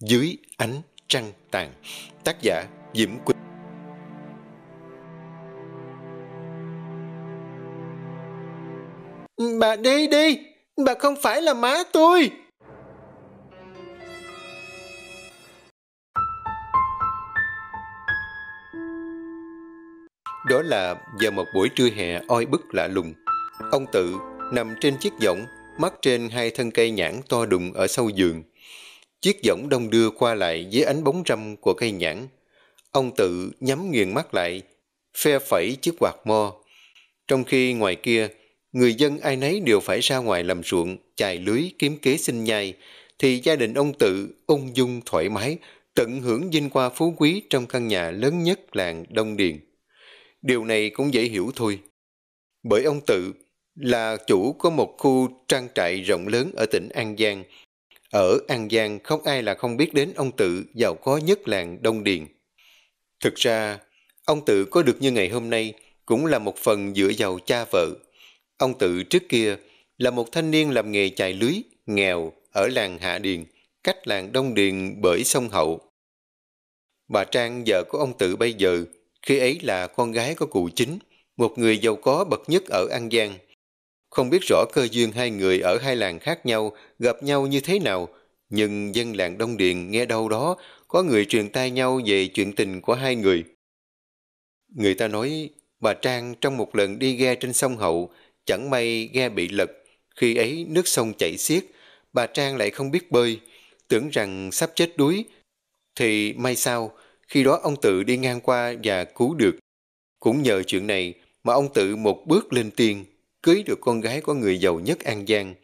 Dưới ánh trăng tàn. Tác giả Diễm Quỳnh. Bà đi đi. Bà không phải là má tôi. Đó là vào một buổi trưa hè oi bức lạ lùng. Ông tự nằm trên chiếc võng mắt trên hai thân cây nhãn to đùng ở sau giường Chiếc võng đông đưa qua lại dưới ánh bóng râm của cây nhãn. Ông tự nhắm nghiền mắt lại, phe phẩy chiếc quạt mo. Trong khi ngoài kia, người dân ai nấy đều phải ra ngoài làm ruộng, chài lưới kiếm kế sinh nhai, thì gia đình ông tự ung dung thoải mái, tận hưởng vinh qua phú quý trong căn nhà lớn nhất làng Đông Điền. Điều này cũng dễ hiểu thôi. Bởi ông tự là chủ có một khu trang trại rộng lớn ở tỉnh An Giang, ở An Giang không ai là không biết đến ông Tự giàu có nhất làng Đông Điền. Thực ra, ông Tự có được như ngày hôm nay cũng là một phần dựa vào cha vợ. Ông Tự trước kia là một thanh niên làm nghề chài lưới, nghèo ở làng Hạ Điền, cách làng Đông Điền bởi sông Hậu. Bà Trang vợ của ông Tự bây giờ, khi ấy là con gái của cụ chính, một người giàu có bậc nhất ở An Giang. Không biết rõ cơ duyên hai người ở hai làng khác nhau gặp nhau như thế nào, nhưng dân làng Đông Điền nghe đâu đó có người truyền tai nhau về chuyện tình của hai người. Người ta nói bà Trang trong một lần đi ghe trên sông Hậu, chẳng may ghe bị lật, khi ấy nước sông chảy xiết, bà Trang lại không biết bơi, tưởng rằng sắp chết đuối. Thì may sao, khi đó ông tự đi ngang qua và cứu được. Cũng nhờ chuyện này mà ông tự một bước lên tiên cưới được con gái của người giàu nhất An Giang.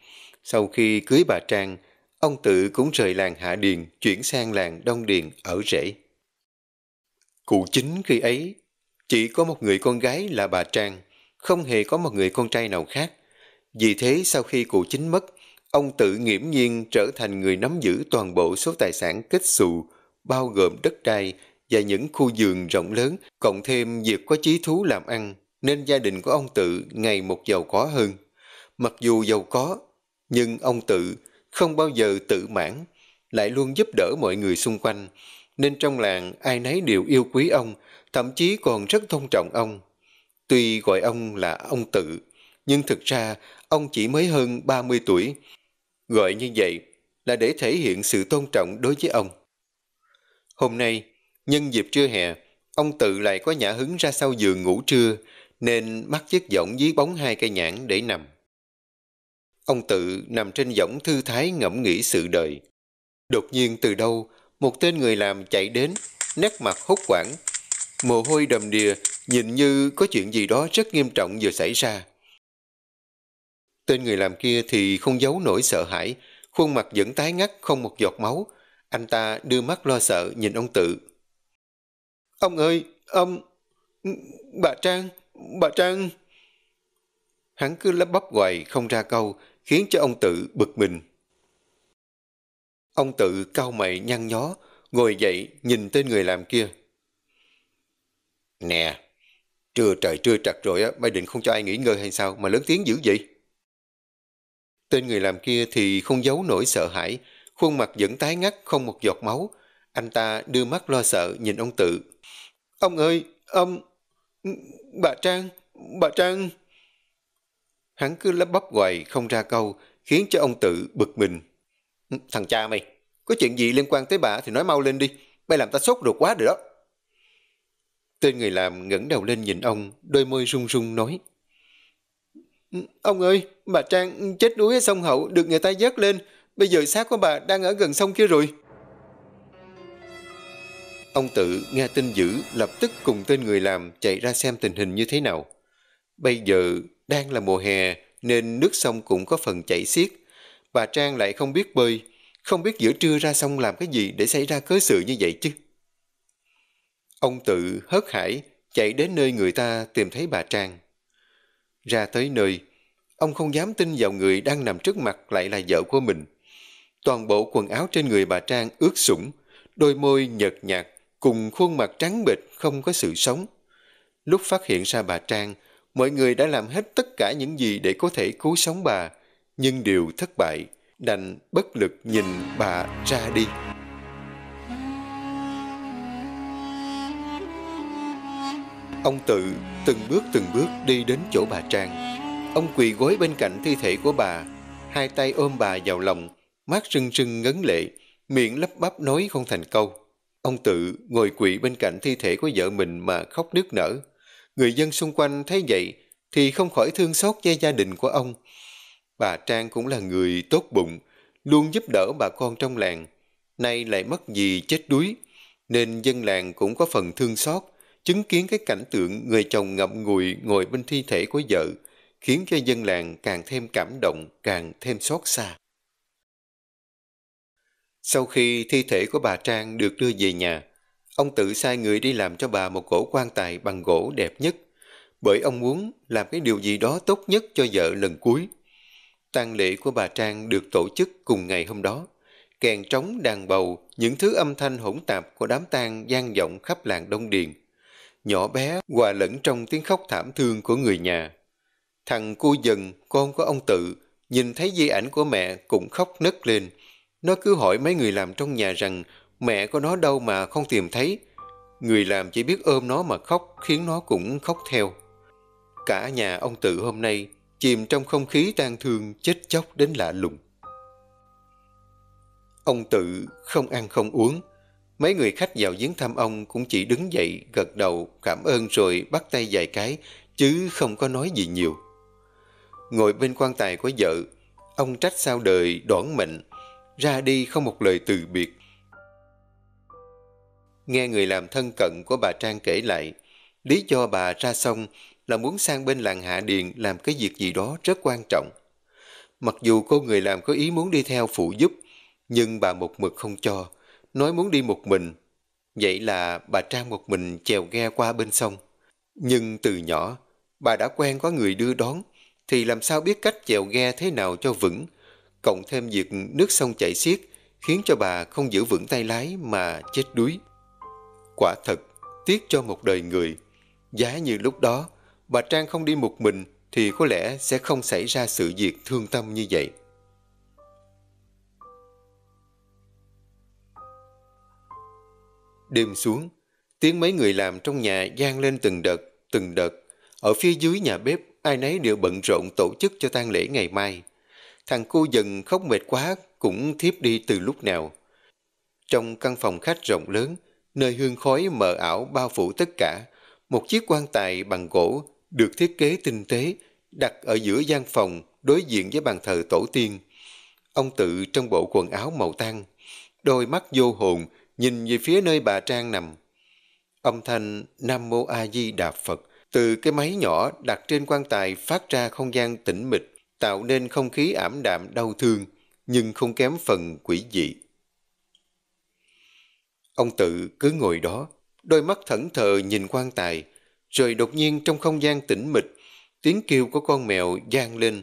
Sau khi cưới bà Trang, ông tự cũng rời làng Hạ Điền chuyển sang làng Đông Điền ở rễ. Cụ chính khi ấy, chỉ có một người con gái là bà Trang, không hề có một người con trai nào khác. Vì thế sau khi cụ chính mất, ông tự nghiễm nhiên trở thành người nắm giữ toàn bộ số tài sản kết xù, bao gồm đất đai và những khu vườn rộng lớn, cộng thêm việc có chí thú làm ăn nên gia đình của ông Tự ngày một giàu có hơn. Mặc dù giàu có, nhưng ông Tự không bao giờ tự mãn, lại luôn giúp đỡ mọi người xung quanh, nên trong làng ai nấy đều yêu quý ông, thậm chí còn rất tôn trọng ông. Tuy gọi ông là ông Tự, nhưng thực ra ông chỉ mới hơn 30 tuổi. Gọi như vậy là để thể hiện sự tôn trọng đối với ông. Hôm nay, nhân dịp trưa hè, ông Tự lại có nhã hứng ra sau giường ngủ trưa, nên bắt chiếc võng dưới bóng hai cây nhãn để nằm. Ông tự nằm trên võng thư thái ngẫm nghĩ sự đời. Đột nhiên từ đâu, một tên người làm chạy đến, nét mặt hốt quảng, mồ hôi đầm đìa, nhìn như có chuyện gì đó rất nghiêm trọng vừa xảy ra. Tên người làm kia thì không giấu nổi sợ hãi, khuôn mặt vẫn tái ngắt không một giọt máu. Anh ta đưa mắt lo sợ nhìn ông tự. Ông ơi, ông... Bà Trang, Bà Trang... Hắn cứ lắp bắp hoài không ra câu, khiến cho ông tự bực mình. Ông tự cau mày nhăn nhó, ngồi dậy nhìn tên người làm kia. Nè, trưa trời trưa trật rồi á, mày định không cho ai nghỉ ngơi hay sao mà lớn tiếng dữ vậy? Tên người làm kia thì không giấu nổi sợ hãi, khuôn mặt vẫn tái ngắt không một giọt máu. Anh ta đưa mắt lo sợ nhìn ông tự. Ông ơi, ông... Bà Trang, bà Trang... Hắn cứ lắp bắp hoài không ra câu, khiến cho ông tự bực mình. Ừ, thằng cha mày, có chuyện gì liên quan tới bà thì nói mau lên đi, mày làm ta sốt ruột quá rồi đó. Tên người làm ngẩng đầu lên nhìn ông, đôi môi run run nói. Ừ, ông ơi, bà Trang chết đuối ở sông Hậu được người ta dớt lên, bây giờ xác của bà đang ở gần sông kia rồi. Ông tự nghe tin dữ lập tức cùng tên người làm chạy ra xem tình hình như thế nào. Bây giờ đang là mùa hè nên nước sông cũng có phần chảy xiết. Bà Trang lại không biết bơi, không biết giữa trưa ra sông làm cái gì để xảy ra cớ sự như vậy chứ. Ông tự hớt hải chạy đến nơi người ta tìm thấy bà Trang. Ra tới nơi, ông không dám tin vào người đang nằm trước mặt lại là vợ của mình. Toàn bộ quần áo trên người bà Trang ướt sũng, đôi môi nhợt nhạt, cùng khuôn mặt trắng bệch không có sự sống. Lúc phát hiện ra bà Trang, mọi người đã làm hết tất cả những gì để có thể cứu sống bà, nhưng đều thất bại, đành bất lực nhìn bà ra đi. Ông tự từng bước từng bước đi đến chỗ bà Trang. Ông quỳ gối bên cạnh thi thể của bà, hai tay ôm bà vào lòng, mắt rưng rưng ngấn lệ, miệng lắp bắp nói không thành câu. Ông tự ngồi quỳ bên cạnh thi thể của vợ mình mà khóc nức nở. Người dân xung quanh thấy vậy thì không khỏi thương xót cho gia đình của ông. Bà Trang cũng là người tốt bụng, luôn giúp đỡ bà con trong làng. Nay lại mất gì chết đuối, nên dân làng cũng có phần thương xót, chứng kiến cái cảnh tượng người chồng ngậm ngùi ngồi bên thi thể của vợ, khiến cho dân làng càng thêm cảm động, càng thêm xót xa. Sau khi thi thể của bà Trang được đưa về nhà, ông tự sai người đi làm cho bà một cổ quan tài bằng gỗ đẹp nhất, bởi ông muốn làm cái điều gì đó tốt nhất cho vợ lần cuối. tang lễ của bà Trang được tổ chức cùng ngày hôm đó. Kèn trống, đàn bầu, những thứ âm thanh hỗn tạp của đám tang gian vọng khắp làng Đông Điền. Nhỏ bé hòa lẫn trong tiếng khóc thảm thương của người nhà. Thằng cô dần, con của ông tự, nhìn thấy di ảnh của mẹ cũng khóc nấc lên. Nó cứ hỏi mấy người làm trong nhà rằng mẹ có nó đâu mà không tìm thấy. Người làm chỉ biết ôm nó mà khóc khiến nó cũng khóc theo. Cả nhà ông tự hôm nay chìm trong không khí tang thương chết chóc đến lạ lùng. Ông tự không ăn không uống. Mấy người khách vào viếng thăm ông cũng chỉ đứng dậy, gật đầu, cảm ơn rồi bắt tay vài cái, chứ không có nói gì nhiều. Ngồi bên quan tài của vợ, ông trách sao đời đoản mệnh, ra đi không một lời từ biệt. Nghe người làm thân cận của bà Trang kể lại, lý do bà ra sông là muốn sang bên làng Hạ Điền làm cái việc gì đó rất quan trọng. Mặc dù cô người làm có ý muốn đi theo phụ giúp, nhưng bà một mực không cho, nói muốn đi một mình. Vậy là bà Trang một mình chèo ghe qua bên sông. Nhưng từ nhỏ, bà đã quen có người đưa đón, thì làm sao biết cách chèo ghe thế nào cho vững, cộng thêm việc nước sông chảy xiết, khiến cho bà không giữ vững tay lái mà chết đuối. Quả thật, tiếc cho một đời người. Giá như lúc đó, bà Trang không đi một mình thì có lẽ sẽ không xảy ra sự việc thương tâm như vậy. Đêm xuống, tiếng mấy người làm trong nhà gian lên từng đợt, từng đợt. Ở phía dưới nhà bếp, ai nấy đều bận rộn tổ chức cho tang lễ ngày mai. Thằng cô dần khóc mệt quá cũng thiếp đi từ lúc nào. Trong căn phòng khách rộng lớn, nơi hương khói mờ ảo bao phủ tất cả, một chiếc quan tài bằng gỗ được thiết kế tinh tế, đặt ở giữa gian phòng đối diện với bàn thờ tổ tiên. Ông tự trong bộ quần áo màu tang, đôi mắt vô hồn nhìn về phía nơi bà Trang nằm. Âm thanh Nam Mô A Di Đà Phật từ cái máy nhỏ đặt trên quan tài phát ra không gian tĩnh mịch, tạo nên không khí ảm đạm đau thương, nhưng không kém phần quỷ dị. Ông tự cứ ngồi đó, đôi mắt thẫn thờ nhìn quan tài, rồi đột nhiên trong không gian tĩnh mịch, tiếng kêu của con mèo gian lên.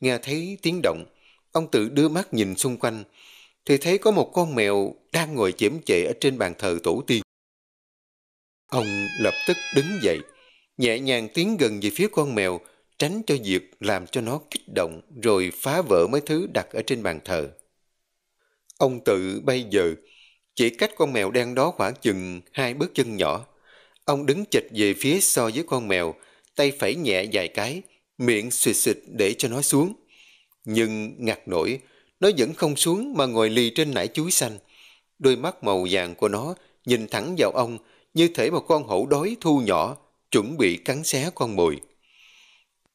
Nghe thấy tiếng động, ông tự đưa mắt nhìn xung quanh, thì thấy có một con mèo đang ngồi chễm chệ ở trên bàn thờ tổ tiên. Ông lập tức đứng dậy, nhẹ nhàng tiến gần về phía con mèo, tránh cho việc làm cho nó kích động rồi phá vỡ mấy thứ đặt ở trên bàn thờ. Ông tự bây giờ chỉ cách con mèo đen đó khoảng chừng hai bước chân nhỏ. Ông đứng chịch về phía so với con mèo, tay phải nhẹ vài cái, miệng xịt xịt để cho nó xuống. Nhưng ngặt nổi, nó vẫn không xuống mà ngồi lì trên nải chuối xanh. Đôi mắt màu vàng của nó nhìn thẳng vào ông như thể một con hổ đói thu nhỏ chuẩn bị cắn xé con mồi.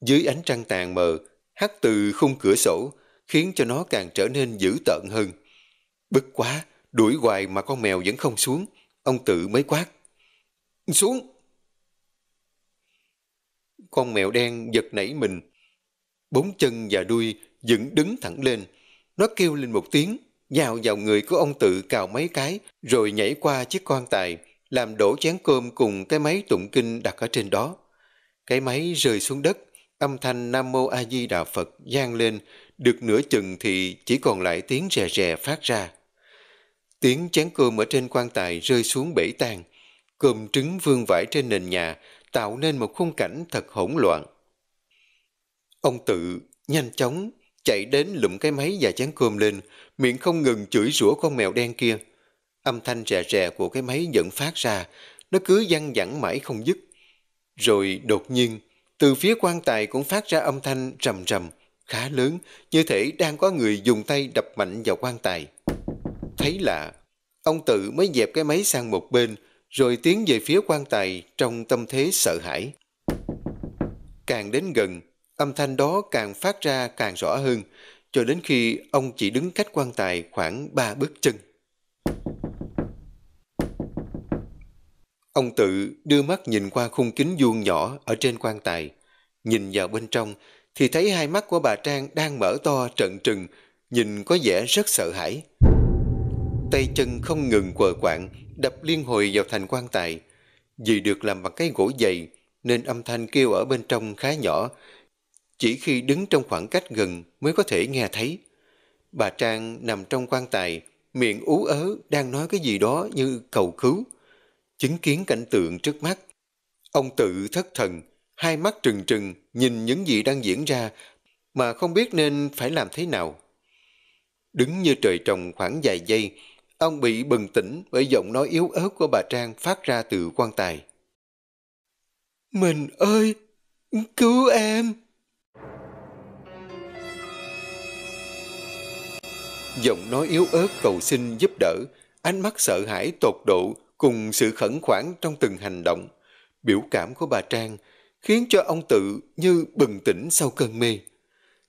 Dưới ánh trăng tàn mờ, hắt từ khung cửa sổ khiến cho nó càng trở nên dữ tợn hơn. Bức quá, đuổi hoài mà con mèo vẫn không xuống, ông tự mới quát. Xuống! Con mèo đen giật nảy mình, bốn chân và đuôi dựng đứng thẳng lên, nó kêu lên một tiếng, nhào vào người của ông tự cào mấy cái, rồi nhảy qua chiếc quan tài, làm đổ chén cơm cùng cái máy tụng kinh đặt ở trên đó. Cái máy rơi xuống đất, âm thanh Nam Mô A Di Đà Phật gian lên, được nửa chừng thì chỉ còn lại tiếng rè rè phát ra. Tiếng chén cơm ở trên quan tài rơi xuống bể tan, cơm trứng vương vãi trên nền nhà, tạo nên một khung cảnh thật hỗn loạn. Ông tự nhanh chóng chạy đến lụm cái máy và chén cơm lên, miệng không ngừng chửi rủa con mèo đen kia. Âm thanh rè rè của cái máy vẫn phát ra, nó cứ văng vẳng mãi không dứt. Rồi đột nhiên, từ phía quan tài cũng phát ra âm thanh rầm rầm, khá lớn, như thể đang có người dùng tay đập mạnh vào quan tài. Thấy lạ, ông tự mới dẹp cái máy sang một bên, rồi tiến về phía quan tài trong tâm thế sợ hãi. Càng đến gần, âm thanh đó càng phát ra càng rõ hơn, cho đến khi ông chỉ đứng cách quan tài khoảng ba bước chân. Ông tự đưa mắt nhìn qua khung kính vuông nhỏ ở trên quan tài. Nhìn vào bên trong thì thấy hai mắt của bà Trang đang mở to trận trừng, nhìn có vẻ rất sợ hãi. Tay chân không ngừng quờ quạng, đập liên hồi vào thành quan tài. Vì được làm bằng cái gỗ dày, nên âm thanh kêu ở bên trong khá nhỏ. Chỉ khi đứng trong khoảng cách gần mới có thể nghe thấy. Bà Trang nằm trong quan tài, miệng ú ớ đang nói cái gì đó như cầu cứu. Chứng kiến cảnh tượng trước mắt, ông tự thất thần, hai mắt trừng trừng nhìn những gì đang diễn ra mà không biết nên phải làm thế nào. Đứng như trời trồng khoảng vài giây, ông bị bừng tỉnh bởi giọng nói yếu ớt của bà Trang phát ra từ quan tài. Mình ơi, cứu em! Giọng nói yếu ớt cầu xin giúp đỡ, ánh mắt sợ hãi tột độ cùng sự khẩn khoản trong từng hành động. Biểu cảm của bà Trang khiến cho ông tự như bừng tỉnh sau cơn mê.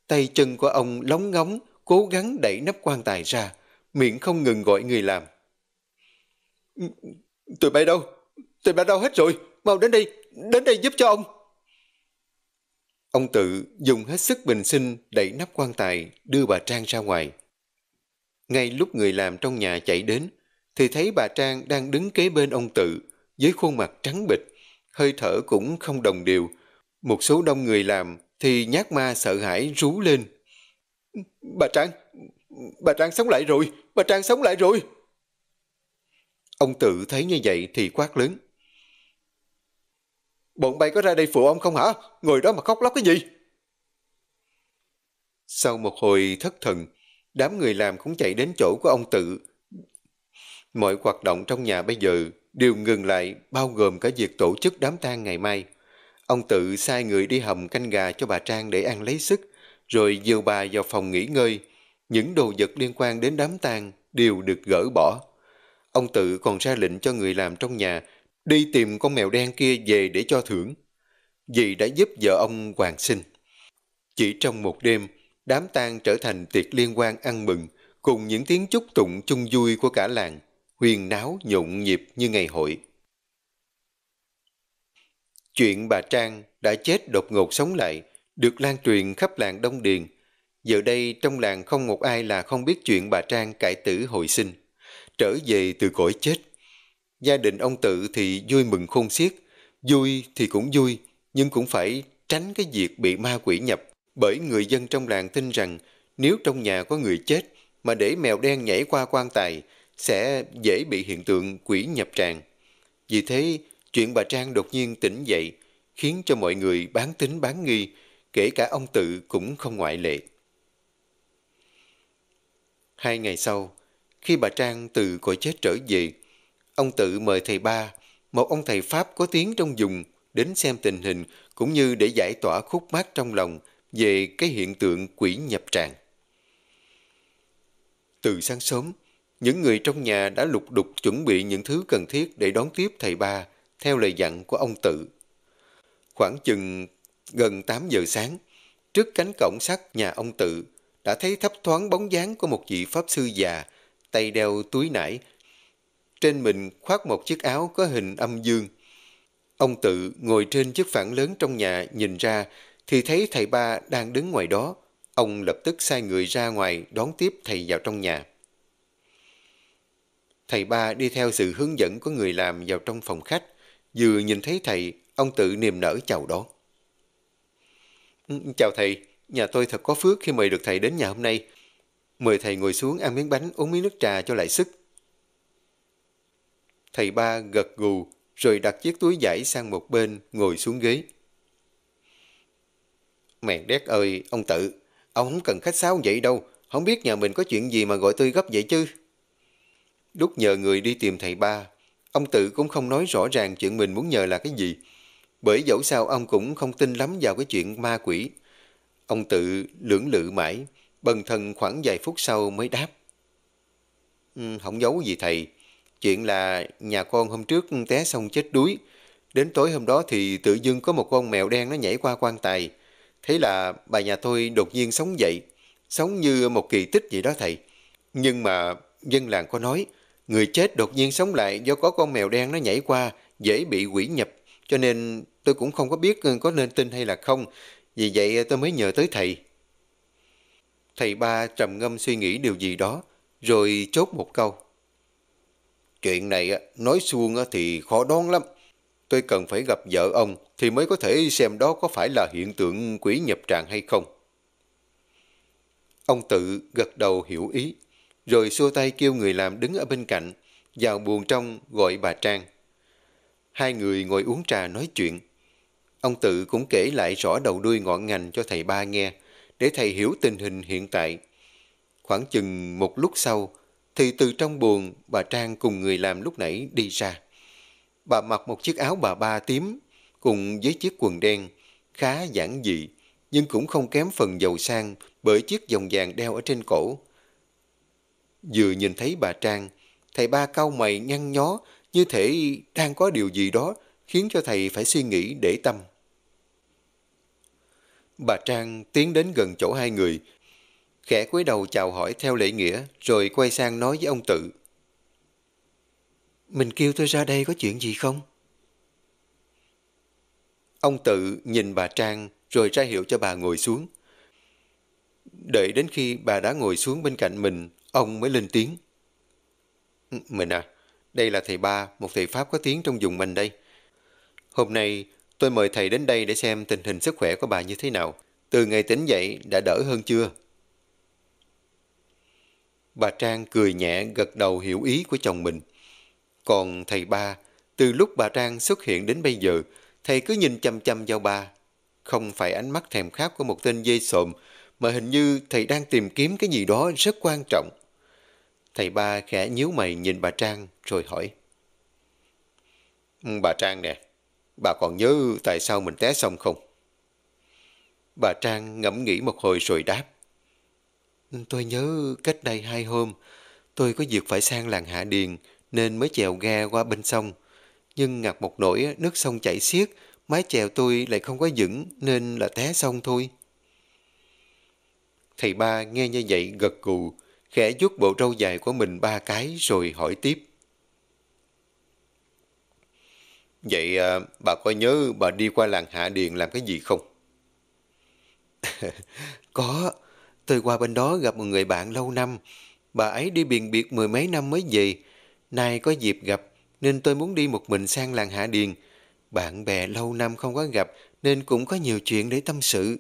Tay chân của ông lóng ngóng, cố gắng đẩy nắp quan tài ra, miệng không ngừng gọi người làm. Ừ, tụi bay đâu? Tụi bay đâu hết rồi? Mau đến đây, đến đây giúp cho ông. Ông tự dùng hết sức bình sinh đẩy nắp quan tài đưa bà Trang ra ngoài. Ngay lúc người làm trong nhà chạy đến, thì thấy bà Trang đang đứng kế bên ông tự với khuôn mặt trắng bịch, hơi thở cũng không đồng đều. Một số đông người làm thì nhát ma sợ hãi rú lên. Bà Trang, bà Trang sống lại rồi, bà Trang sống lại rồi. Ông tự thấy như vậy thì quát lớn. Bọn bay có ra đây phụ ông không hả? Ngồi đó mà khóc lóc cái gì? Sau một hồi thất thần, đám người làm cũng chạy đến chỗ của ông tự. Mọi hoạt động trong nhà bây giờ đều ngừng lại bao gồm cả việc tổ chức đám tang ngày mai. Ông tự sai người đi hầm canh gà cho bà Trang để ăn lấy sức, rồi dìu bà vào phòng nghỉ ngơi. Những đồ vật liên quan đến đám tang đều được gỡ bỏ. Ông tự còn ra lệnh cho người làm trong nhà đi tìm con mèo đen kia về để cho thưởng. Vì đã giúp vợ ông hoàn sinh. Chỉ trong một đêm, đám tang trở thành tiệc liên quan ăn mừng, cùng những tiếng chúc tụng chung vui của cả làng, huyền náo nhộn nhịp như ngày hội. Chuyện bà Trang đã chết đột ngột sống lại, được lan truyền khắp làng Đông Điền. Giờ đây trong làng không một ai là không biết chuyện bà Trang cải tử hồi sinh, trở về từ cõi chết. Gia đình ông tự thì vui mừng khôn xiết, vui thì cũng vui, nhưng cũng phải tránh cái việc bị ma quỷ nhập, bởi người dân trong làng tin rằng nếu trong nhà có người chết mà để mèo đen nhảy qua quan tài sẽ dễ bị hiện tượng quỷ nhập tràng. Vì thế, chuyện bà Trang đột nhiên tỉnh dậy khiến cho mọi người bán tính bán nghi, kể cả ông tự cũng không ngoại lệ. Hai ngày sau, khi bà Trang từ cõi chết trở về, ông tự mời thầy ba, một ông thầy Pháp có tiếng trong vùng, đến xem tình hình cũng như để giải tỏa khúc mắc trong lòng về cái hiện tượng quỷ nhập tràng. Từ sáng sớm, những người trong nhà đã lục đục chuẩn bị những thứ cần thiết để đón tiếp thầy ba theo lời dặn của ông tự. Khoảng chừng gần 8 giờ sáng, trước cánh cổng sắt nhà ông tự, đã thấy thấp thoáng bóng dáng của một vị pháp sư già, tay đeo túi nải. Trên mình khoác một chiếc áo có hình âm dương. Ông tự ngồi trên chiếc phản lớn trong nhà nhìn ra thì thấy thầy ba đang đứng ngoài đó. Ông lập tức sai người ra ngoài đón tiếp thầy vào trong nhà. Thầy ba đi theo sự hướng dẫn của người làm vào trong phòng khách. Vừa nhìn thấy thầy, ông tự niềm nở chào đón. Ừ, chào thầy, nhà tôi thật có phước khi mời được thầy đến nhà hôm nay. Mời thầy ngồi xuống ăn miếng bánh, uống miếng nước trà cho lại sức. Thầy ba gật gù, rồi đặt chiếc túi giải sang một bên, ngồi xuống ghế. Mẹ đét ơi, ông tự, ông không cần khách sáo vậy đâu, không biết nhà mình có chuyện gì mà gọi tôi gấp vậy chứ. Lúc nhờ người đi tìm thầy ba, ông tự cũng không nói rõ ràng chuyện mình muốn nhờ là cái gì. Bởi dẫu sao ông cũng không tin lắm vào cái chuyện ma quỷ. Ông tự lưỡng lự mãi, bần thần khoảng vài phút sau mới đáp. Ừ, không giấu gì thầy, chuyện là nhà con hôm trước té xong chết đuối. Đến tối hôm đó thì tự dưng có một con mèo đen nó nhảy qua quan tài. Thế là bà nhà tôi đột nhiên sống dậy, sống như một kỳ tích vậy đó thầy. Nhưng mà dân làng có nói, người chết đột nhiên sống lại do có con mèo đen nó nhảy qua, dễ bị quỷ nhập. Cho nên tôi cũng không có biết có nên tin hay là không. Vì vậy tôi mới nhờ tới thầy. Thầy ba trầm ngâm suy nghĩ điều gì đó, rồi chốt một câu. Chuyện này nói suông thì khó đoán lắm. Tôi cần phải gặp vợ ông thì mới có thể xem đó có phải là hiện tượng quỷ nhập tràng hay không. Ông tự gật đầu hiểu ý, rồi xua tay kêu người làm đứng ở bên cạnh, vào buồng trong gọi bà Trang. Hai người ngồi uống trà nói chuyện. Ông tự cũng kể lại rõ đầu đuôi ngọn ngành cho thầy ba nghe, để thầy hiểu tình hình hiện tại. Khoảng chừng một lúc sau, thì từ trong buồng, bà Trang cùng người làm lúc nãy đi ra. Bà mặc một chiếc áo bà ba tím, cùng với chiếc quần đen, khá giản dị, nhưng cũng không kém phần giàu sang bởi chiếc vòng vàng đeo ở trên cổ. Vừa nhìn thấy bà Trang, thầy ba cau mày nhăn nhó như thể đang có điều gì đó khiến cho thầy phải suy nghĩ để tâm. Bà Trang tiến đến gần chỗ hai người, khẽ cúi đầu chào hỏi theo lễ nghĩa rồi quay sang nói với ông Tự. Mình kêu tôi ra đây có chuyện gì không? Ông Tự nhìn bà Trang rồi ra hiệu cho bà ngồi xuống. Đợi đến khi bà đã ngồi xuống bên cạnh mình, ông mới lên tiếng. Ừ, mình à, đây là thầy ba, một thầy Pháp có tiếng trong vùng mình đây. Hôm nay tôi mời thầy đến đây để xem tình hình sức khỏe của bà như thế nào. Từ ngày tỉnh dậy đã đỡ hơn chưa? Bà Trang cười nhẹ gật đầu hiểu ý của chồng mình. Còn thầy ba, từ lúc bà Trang xuất hiện đến bây giờ, thầy cứ nhìn chăm chăm vào bà. Không phải ánh mắt thèm khát của một tên dây sộm, mà hình như thầy đang tìm kiếm cái gì đó rất quan trọng. Thầy ba khẽ nhíu mày nhìn bà Trang rồi hỏi. Ừ, bà Trang nè, bà còn nhớ tại sao mình té xong không? Bà Trang ngẫm nghĩ một hồi rồi đáp. Ừ, tôi nhớ cách đây hai hôm, tôi có việc phải sang làng Hạ Điền nên mới chèo ghe qua bên sông. Nhưng ngặt một nỗi nước sông chảy xiết, mái chèo tôi lại không có vững nên là té sông thôi. Thầy ba nghe như vậy gật gù, khẽ vuốt bộ râu dài của mình ba cái rồi hỏi tiếp. Vậy à, bà có nhớ bà đi qua làng Hạ Điền làm cái gì không? có, tôi qua bên đó gặp một người bạn lâu năm. Bà ấy đi biển biệt mười mấy năm mới về. Nay có dịp gặp nên tôi muốn đi một mình sang làng Hạ Điền. Bạn bè lâu năm không có gặp nên cũng có nhiều chuyện để tâm sự.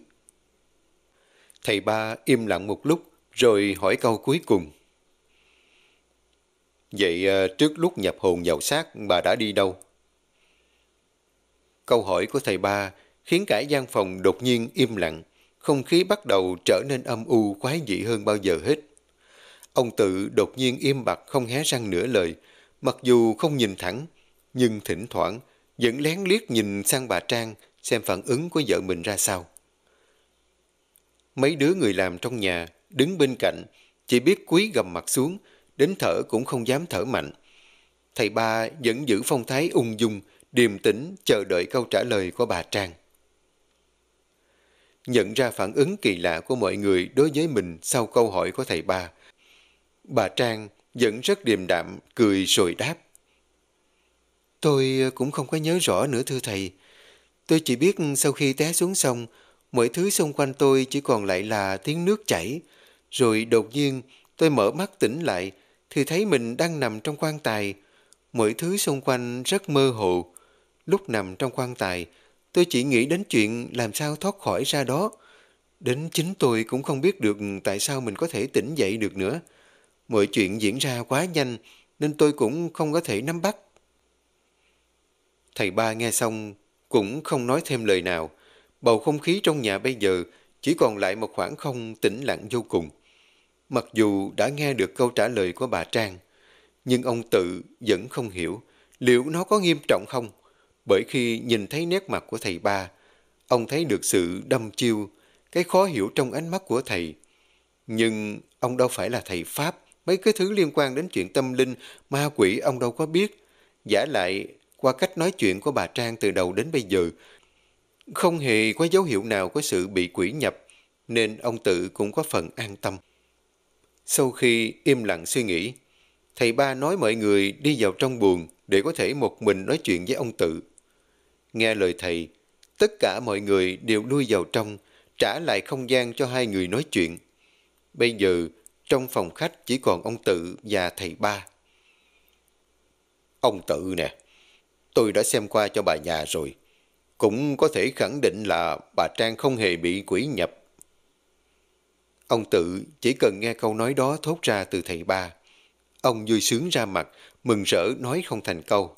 Thầy ba im lặng một lúc rồi hỏi câu cuối cùng. Vậy ờ, trước lúc nhập hồn vào xác bà đã đi đâu? Câu hỏi của thầy ba khiến cả gian phòng đột nhiên im lặng, không khí bắt đầu trở nên âm u quái dị hơn bao giờ hết. Ông tự đột nhiên im bặt không hé răng nửa lời, mặc dù không nhìn thẳng, nhưng thỉnh thoảng vẫn lén liếc nhìn sang bà Trang xem phản ứng của vợ mình ra sao. Mấy đứa người làm trong nhà đứng bên cạnh, chỉ biết cúi gầm mặt xuống, đến thở cũng không dám thở mạnh. Thầy ba vẫn giữ phong thái ung dung, điềm tĩnh chờ đợi câu trả lời của bà Trang. Nhận ra phản ứng kỳ lạ của mọi người đối với mình sau câu hỏi của thầy ba, bà Trang vẫn rất điềm đạm, cười rồi đáp. Tôi cũng không có nhớ rõ nữa thưa thầy. Tôi chỉ biết sau khi té xuống sông, mọi thứ xung quanh tôi chỉ còn lại là tiếng nước chảy. Rồi đột nhiên tôi mở mắt tỉnh lại thì thấy mình đang nằm trong quan tài. Mọi thứ xung quanh rất mơ hồ. Lúc nằm trong quan tài, tôi chỉ nghĩ đến chuyện làm sao thoát khỏi ra đó. Đến chính tôi cũng không biết được tại sao mình có thể tỉnh dậy được nữa. Mọi chuyện diễn ra quá nhanh nên tôi cũng không có thể nắm bắt. Thầy ba nghe xong cũng không nói thêm lời nào. Bầu không khí trong nhà bây giờ chỉ còn lại một khoảng không tĩnh lặng vô cùng. Mặc dù đã nghe được câu trả lời của bà Trang, nhưng ông tự vẫn không hiểu liệu nó có nghiêm trọng không. Bởi khi nhìn thấy nét mặt của thầy ba, ông thấy được sự đâm chiêu, cái khó hiểu trong ánh mắt của thầy. Nhưng ông đâu phải là thầy Pháp, mấy cái thứ liên quan đến chuyện tâm linh, ma quỷ ông đâu có biết. Giả lại, qua cách nói chuyện của bà Trang từ đầu đến bây giờ, không hề có dấu hiệu nào có sự bị quỷ nhập, nên ông tự cũng có phần an tâm. Sau khi im lặng suy nghĩ, thầy ba nói mọi người đi vào trong buồng để có thể một mình nói chuyện với ông tự. Nghe lời thầy, tất cả mọi người đều lui vào trong, trả lại không gian cho hai người nói chuyện. Bây giờ, trong phòng khách chỉ còn ông tự và thầy ba. Ông tự nè, tôi đã xem qua cho bà nhà rồi. Cũng có thể khẳng định là bà Trang không hề bị quỷ nhập. Ông tự chỉ cần nghe câu nói đó thốt ra từ thầy ba. Ông vui sướng ra mặt, mừng rỡ nói không thành câu.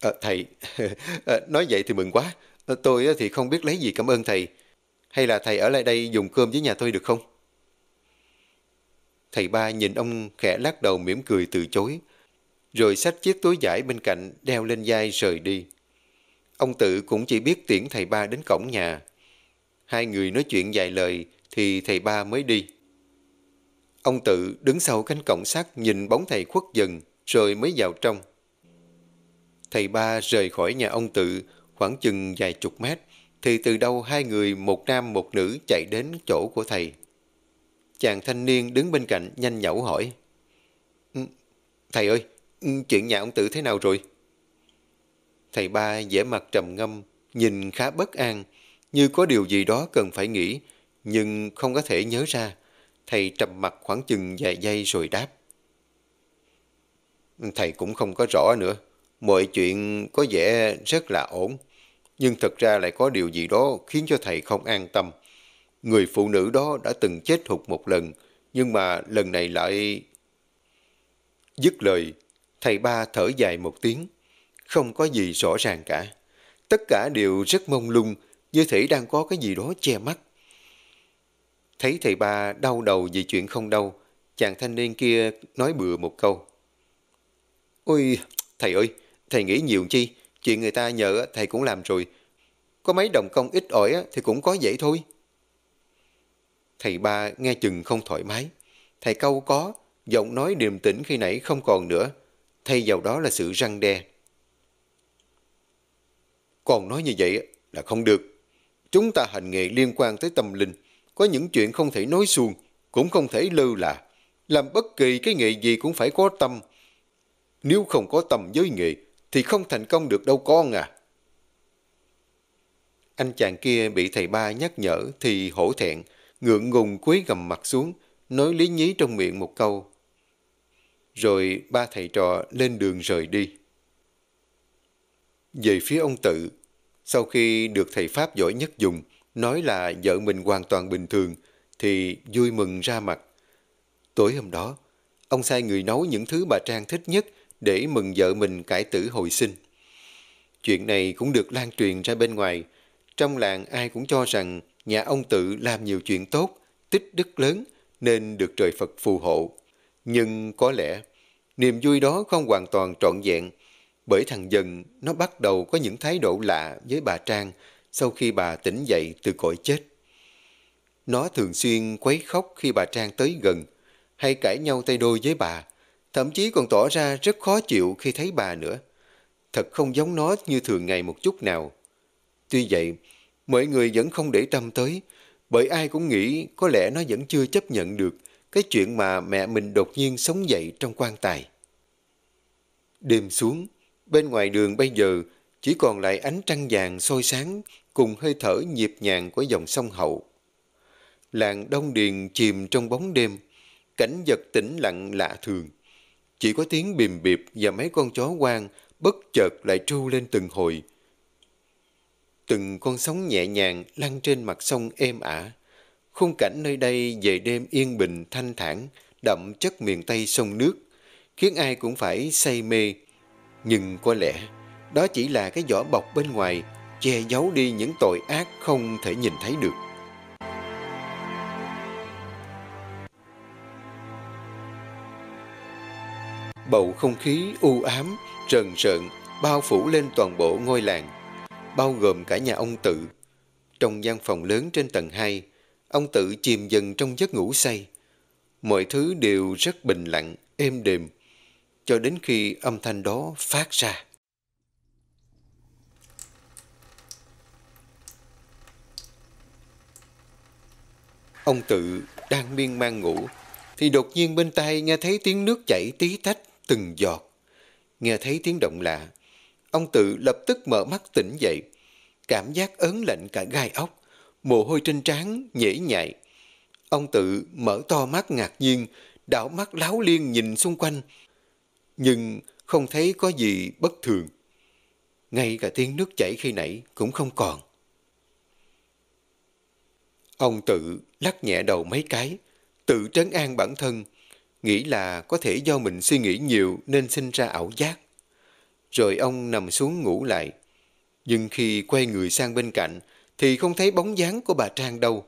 À, thầy, ờ, nói vậy thì mừng quá. Ờ, tôi thì không biết lấy gì cảm ơn thầy. Hay là thầy ở lại đây dùng cơm với nhà tôi được không? Thầy ba nhìn ông khẽ lắc đầu mỉm cười từ chối, rồi xách chiếc túi vải bên cạnh đeo lên vai rời đi. Ông tự cũng chỉ biết tiễn thầy ba đến cổng nhà. Hai người nói chuyện vài lời thì thầy ba mới đi. Ông tự đứng sau cánh cổng sắt nhìn bóng thầy khuất dần rồi mới vào trong. Thầy ba rời khỏi nhà ông tự khoảng chừng vài chục mét thì từ đâu hai người một nam một nữ chạy đến chỗ của thầy. Chàng thanh niên đứng bên cạnh nhanh nhẩu hỏi. Ừ, thầy ơi, ừ, chuyện nhà ông tự thế nào rồi? Thầy ba vẻ mặt trầm ngâm, nhìn khá bất an, như có điều gì đó cần phải nghĩ, nhưng không có thể nhớ ra. Thầy trầm mặt khoảng chừng vài giây rồi đáp. Thầy cũng không có rõ nữa. Mọi chuyện có vẻ rất là ổn. Nhưng thật ra lại có điều gì đó khiến cho thầy không an tâm. Người phụ nữ đó đã từng chết hụt một lần, nhưng mà lần này lại... Dứt lời, thầy ba thở dài một tiếng. Không có gì rõ ràng cả. Tất cả đều rất mông lung, như thể đang có cái gì đó che mắt. Thấy thầy ba đau đầu vì chuyện không đâu, chàng thanh niên kia nói bừa một câu. Ôi, thầy ơi, thầy nghĩ nhiều chi, chuyện người ta nhờ thầy cũng làm rồi. Có mấy đồng công ít ỏi thì cũng có vậy thôi. Thầy ba nghe chừng không thoải mái. Thầy câu có, giọng nói điềm tĩnh khi nãy không còn nữa. Thay vào đó là sự răng đe. Còn nói như vậy là không được. Chúng ta hành nghề liên quan tới tâm linh. Có những chuyện không thể nói suông, cũng không thể lơ là. Làm bất kỳ cái nghề gì cũng phải có tâm. Nếu không có tâm với nghề, thì không thành công được đâu con à. Anh chàng kia bị thầy ba nhắc nhở thì hổ thẹn, ngượng ngùng cúi gầm mặt xuống, nói lý nhí trong miệng một câu. Rồi ba thầy trò lên đường rời đi. Về phía ông tự, sau khi được thầy Pháp giỏi nhất dùng, nói là vợ mình hoàn toàn bình thường, thì vui mừng ra mặt. Tối hôm đó, ông sai người nấu những thứ bà Trang thích nhất để mừng vợ mình cải tử hồi sinh. Chuyện này cũng được lan truyền ra bên ngoài. Trong làng ai cũng cho rằng nhà ông tự làm nhiều chuyện tốt, tích đức lớn nên được trời Phật phù hộ. Nhưng có lẽ niềm vui đó không hoàn toàn trọn vẹn bởi thằng dần nó bắt đầu có những thái độ lạ với bà Trang sau khi bà tỉnh dậy từ cõi chết. Nó thường xuyên quấy khóc khi bà Trang tới gần, hay cãi nhau tay đôi với bà, thậm chí còn tỏ ra rất khó chịu khi thấy bà nữa. Thật không giống nó như thường ngày một chút nào. Tuy vậy, mọi người vẫn không để tâm tới, bởi ai cũng nghĩ có lẽ nó vẫn chưa chấp nhận được cái chuyện mà mẹ mình đột nhiên sống dậy trong quan tài. Đêm xuống, bên ngoài đường bây giờ chỉ còn lại ánh trăng vàng soi sáng cùng hơi thở nhịp nhàng của dòng sông Hậu. Làng Đông Điền chìm trong bóng đêm, cảnh vật tĩnh lặng lạ thường. Chỉ có tiếng bìm bịp và mấy con chó quang bất chợt lại tru lên từng hồi. Từng con sóng nhẹ nhàng lăn trên mặt sông êm ả. Khung cảnh nơi đây về đêm yên bình thanh thản, đậm chất miền Tây sông nước, khiến ai cũng phải say mê. Nhưng có lẽ đó chỉ là cái vỏ bọc bên ngoài che giấu đi những tội ác không thể nhìn thấy được. Bầu không khí u ám, rần rợn bao phủ lên toàn bộ ngôi làng, bao gồm cả nhà ông Tự. Trong gian phòng lớn trên tầng 2, ông Tự chìm dần trong giấc ngủ say. Mọi thứ đều rất bình lặng, êm đềm, cho đến khi âm thanh đó phát ra. Ông Tự đang miên man ngủ, thì đột nhiên bên tai nghe thấy tiếng nước chảy tí tách từng giọt. Nghe thấy tiếng động lạ, ông Tự lập tức mở mắt tỉnh dậy, cảm giác ớn lạnh cả gai ốc, mồ hôi trên trán nhễ nhại. Ông Tự mở to mắt ngạc nhiên, đảo mắt láo liên nhìn xung quanh, nhưng không thấy có gì bất thường. Ngay cả tiếng nước chảy khi nãy cũng không còn. Ông tự lắc nhẹ đầu mấy cái, tự trấn an bản thân, nghĩ là có thể do mình suy nghĩ nhiều nên sinh ra ảo giác. Rồi ông nằm xuống ngủ lại. Nhưng khi quay người sang bên cạnh thì không thấy bóng dáng của bà Trang đâu.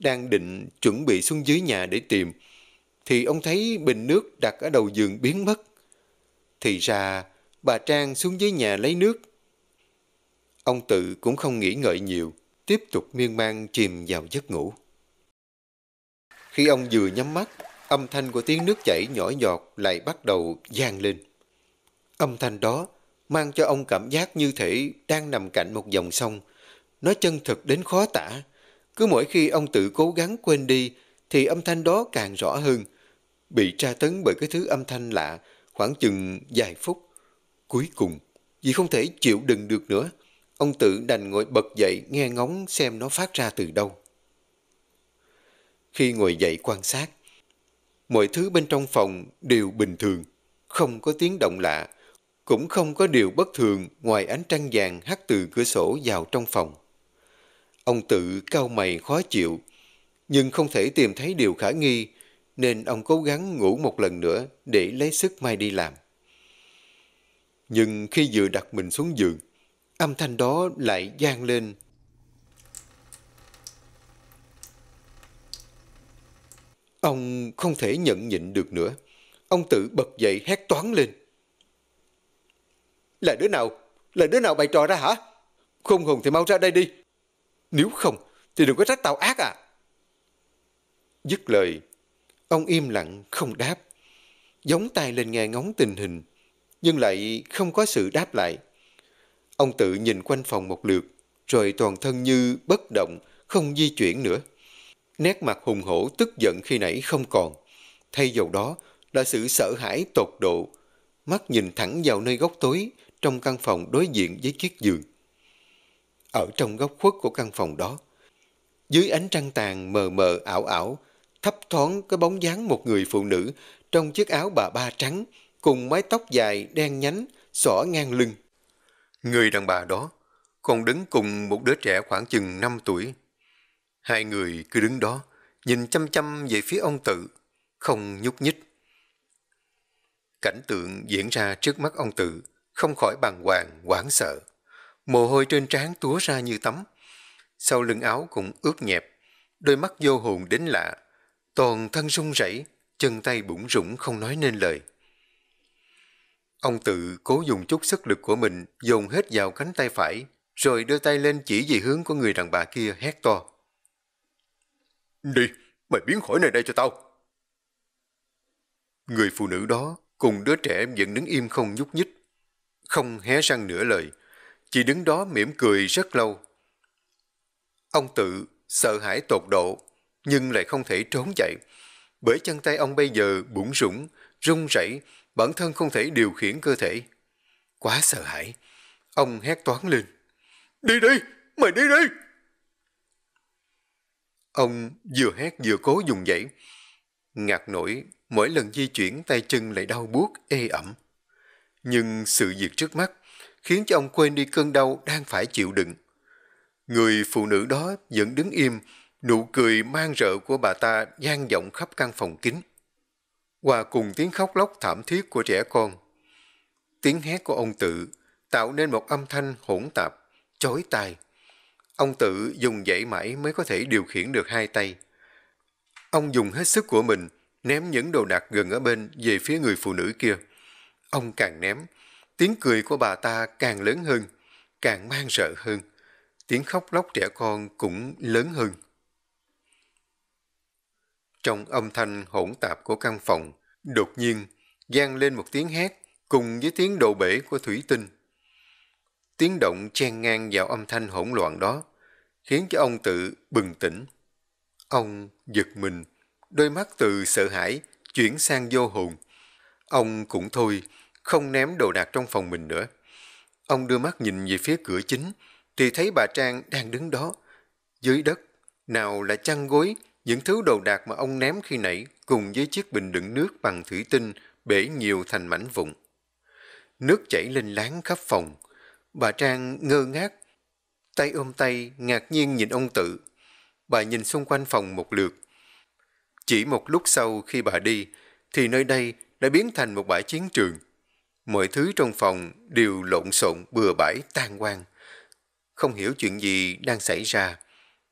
Đang định chuẩn bị xuống dưới nhà để tìm, thì ông thấy bình nước đặt ở đầu giường biến mất. Thì ra bà Trang xuống dưới nhà lấy nước. Ông tự cũng không nghĩ ngợi nhiều, tiếp tục miên man chìm vào giấc ngủ. Khi ông vừa nhắm mắt, âm thanh của tiếng nước chảy nhỏ giọt lại bắt đầu vang lên. Âm thanh đó mang cho ông cảm giác như thể đang nằm cạnh một dòng sông. Nó chân thực đến khó tả. Cứ mỗi khi ông tự cố gắng quên đi, thì âm thanh đó càng rõ hơn. Bị tra tấn bởi cái thứ âm thanh lạ khoảng chừng vài phút. Cuối cùng, vì không thể chịu đựng được nữa, ông tự đành ngồi bật dậy nghe ngóng xem nó phát ra từ đâu. Khi ngồi dậy quan sát, mọi thứ bên trong phòng đều bình thường, không có tiếng động lạ, cũng không có điều bất thường ngoài ánh trăng vàng hắt từ cửa sổ vào trong phòng. Ông tự cao mày khó chịu, nhưng không thể tìm thấy điều khả nghi, nên ông cố gắng ngủ một lần nữa để lấy sức mai đi làm. Nhưng khi vừa đặt mình xuống giường, âm thanh đó lại gian lên. Ông không thể nhận nhịn được nữa. Ông tự bật dậy hét toán lên. Là đứa nào? Là đứa nào bày trò ra hả? Không hồn thì mau ra đây đi. Nếu không thì đừng có trách tao ác à. Dứt lời, ông im lặng không đáp. Giống tay lên nghe ngóng tình hình, nhưng lại không có sự đáp lại. Ông tự nhìn quanh phòng một lượt, rồi toàn thân như bất động, không di chuyển nữa. Nét mặt hùng hổ tức giận khi nãy không còn. Thay vào đó là sự sợ hãi tột độ, mắt nhìn thẳng vào nơi góc tối trong căn phòng đối diện với chiếc giường. Ở trong góc khuất của căn phòng đó, dưới ánh trăng tàn mờ mờ ảo ảo, thấp thoáng cái bóng dáng một người phụ nữ trong chiếc áo bà ba trắng cùng mái tóc dài đen nhánh xõa ngang lưng. Người đàn bà đó còn đứng cùng một đứa trẻ khoảng chừng 5 tuổi. Hai người cứ đứng đó, nhìn chăm chăm về phía ông tự, không nhúc nhích. Cảnh tượng diễn ra trước mắt ông tự, không khỏi bàng hoàng, hoảng sợ. Mồ hôi trên trán túa ra như tắm. Sau lưng áo cũng ướt nhẹp, đôi mắt vô hồn đến lạ. Toàn thân run rẩy, chân tay bủng rủng không nói nên lời. Ông tự cố dùng chút sức lực của mình dồn hết vào cánh tay phải, rồi đưa tay lên chỉ về hướng của người đàn bà kia hét to. Đi, mày biến khỏi nơi đây cho tao. Người phụ nữ đó cùng đứa trẻ vẫn đứng im không nhúc nhích, không hé răng nửa lời, chỉ đứng đó mỉm cười rất lâu. Ông tự sợ hãi tột độ, nhưng lại không thể trốn chạy, bởi chân tay ông bây giờ bủn rủng, run rẩy, bản thân không thể điều khiển cơ thể. Quá sợ hãi, ông hét toán lên. Đi đi, mày đi đi! Ông vừa hét vừa cố dùng dãy. Ngạc nổi, mỗi lần di chuyển tay chân lại đau buốt ê ẩm. Nhưng sự việc trước mắt khiến cho ông quên đi cơn đau đang phải chịu đựng. Người phụ nữ đó vẫn đứng im, nụ cười mang rợ của bà ta gian vọng khắp căn phòng kín. Hòa cùng tiếng khóc lóc thảm thiết của trẻ con. Tiếng hét của ông tự tạo nên một âm thanh hỗn tạp, chói tai. Ông tự dùng dãy mãi mới có thể điều khiển được hai tay. Ông dùng hết sức của mình, ném những đồ đạc gần ở bên về phía người phụ nữ kia. Ông càng ném, Tiếng cười của bà ta càng lớn hơn, càng mang sợ hơn. Tiếng khóc lóc trẻ con cũng lớn hơn. Trong âm thanh hỗn tạp của căn phòng, đột nhiên vang lên một tiếng hét cùng với tiếng đồ bể của thủy tinh. Tiếng động chen ngang vào âm thanh hỗn loạn đó, khiến cho ông tự bừng tỉnh. Ông giật mình, đôi mắt từ sợ hãi chuyển sang vô hồn. Ông cũng thôi, không ném đồ đạc trong phòng mình nữa. Ông đưa mắt nhìn về phía cửa chính, thì thấy bà Trang đang đứng đó. Dưới đất, nào là chăn gối, những thứ đồ đạc mà ông ném khi nãy cùng với chiếc bình đựng nước bằng thủy tinh bể nhiều thành mảnh vụn. Nước chảy lên láng khắp phòng. Bà Trang ngơ ngác, tay ôm tay ngạc nhiên nhìn ông tự. Bà nhìn xung quanh phòng một lượt. Chỉ một lúc sau khi bà đi, thì nơi đây đã biến thành một bãi chiến trường. Mọi thứ trong phòng đều lộn xộn bừa bãi tan quang. Không hiểu chuyện gì đang xảy ra,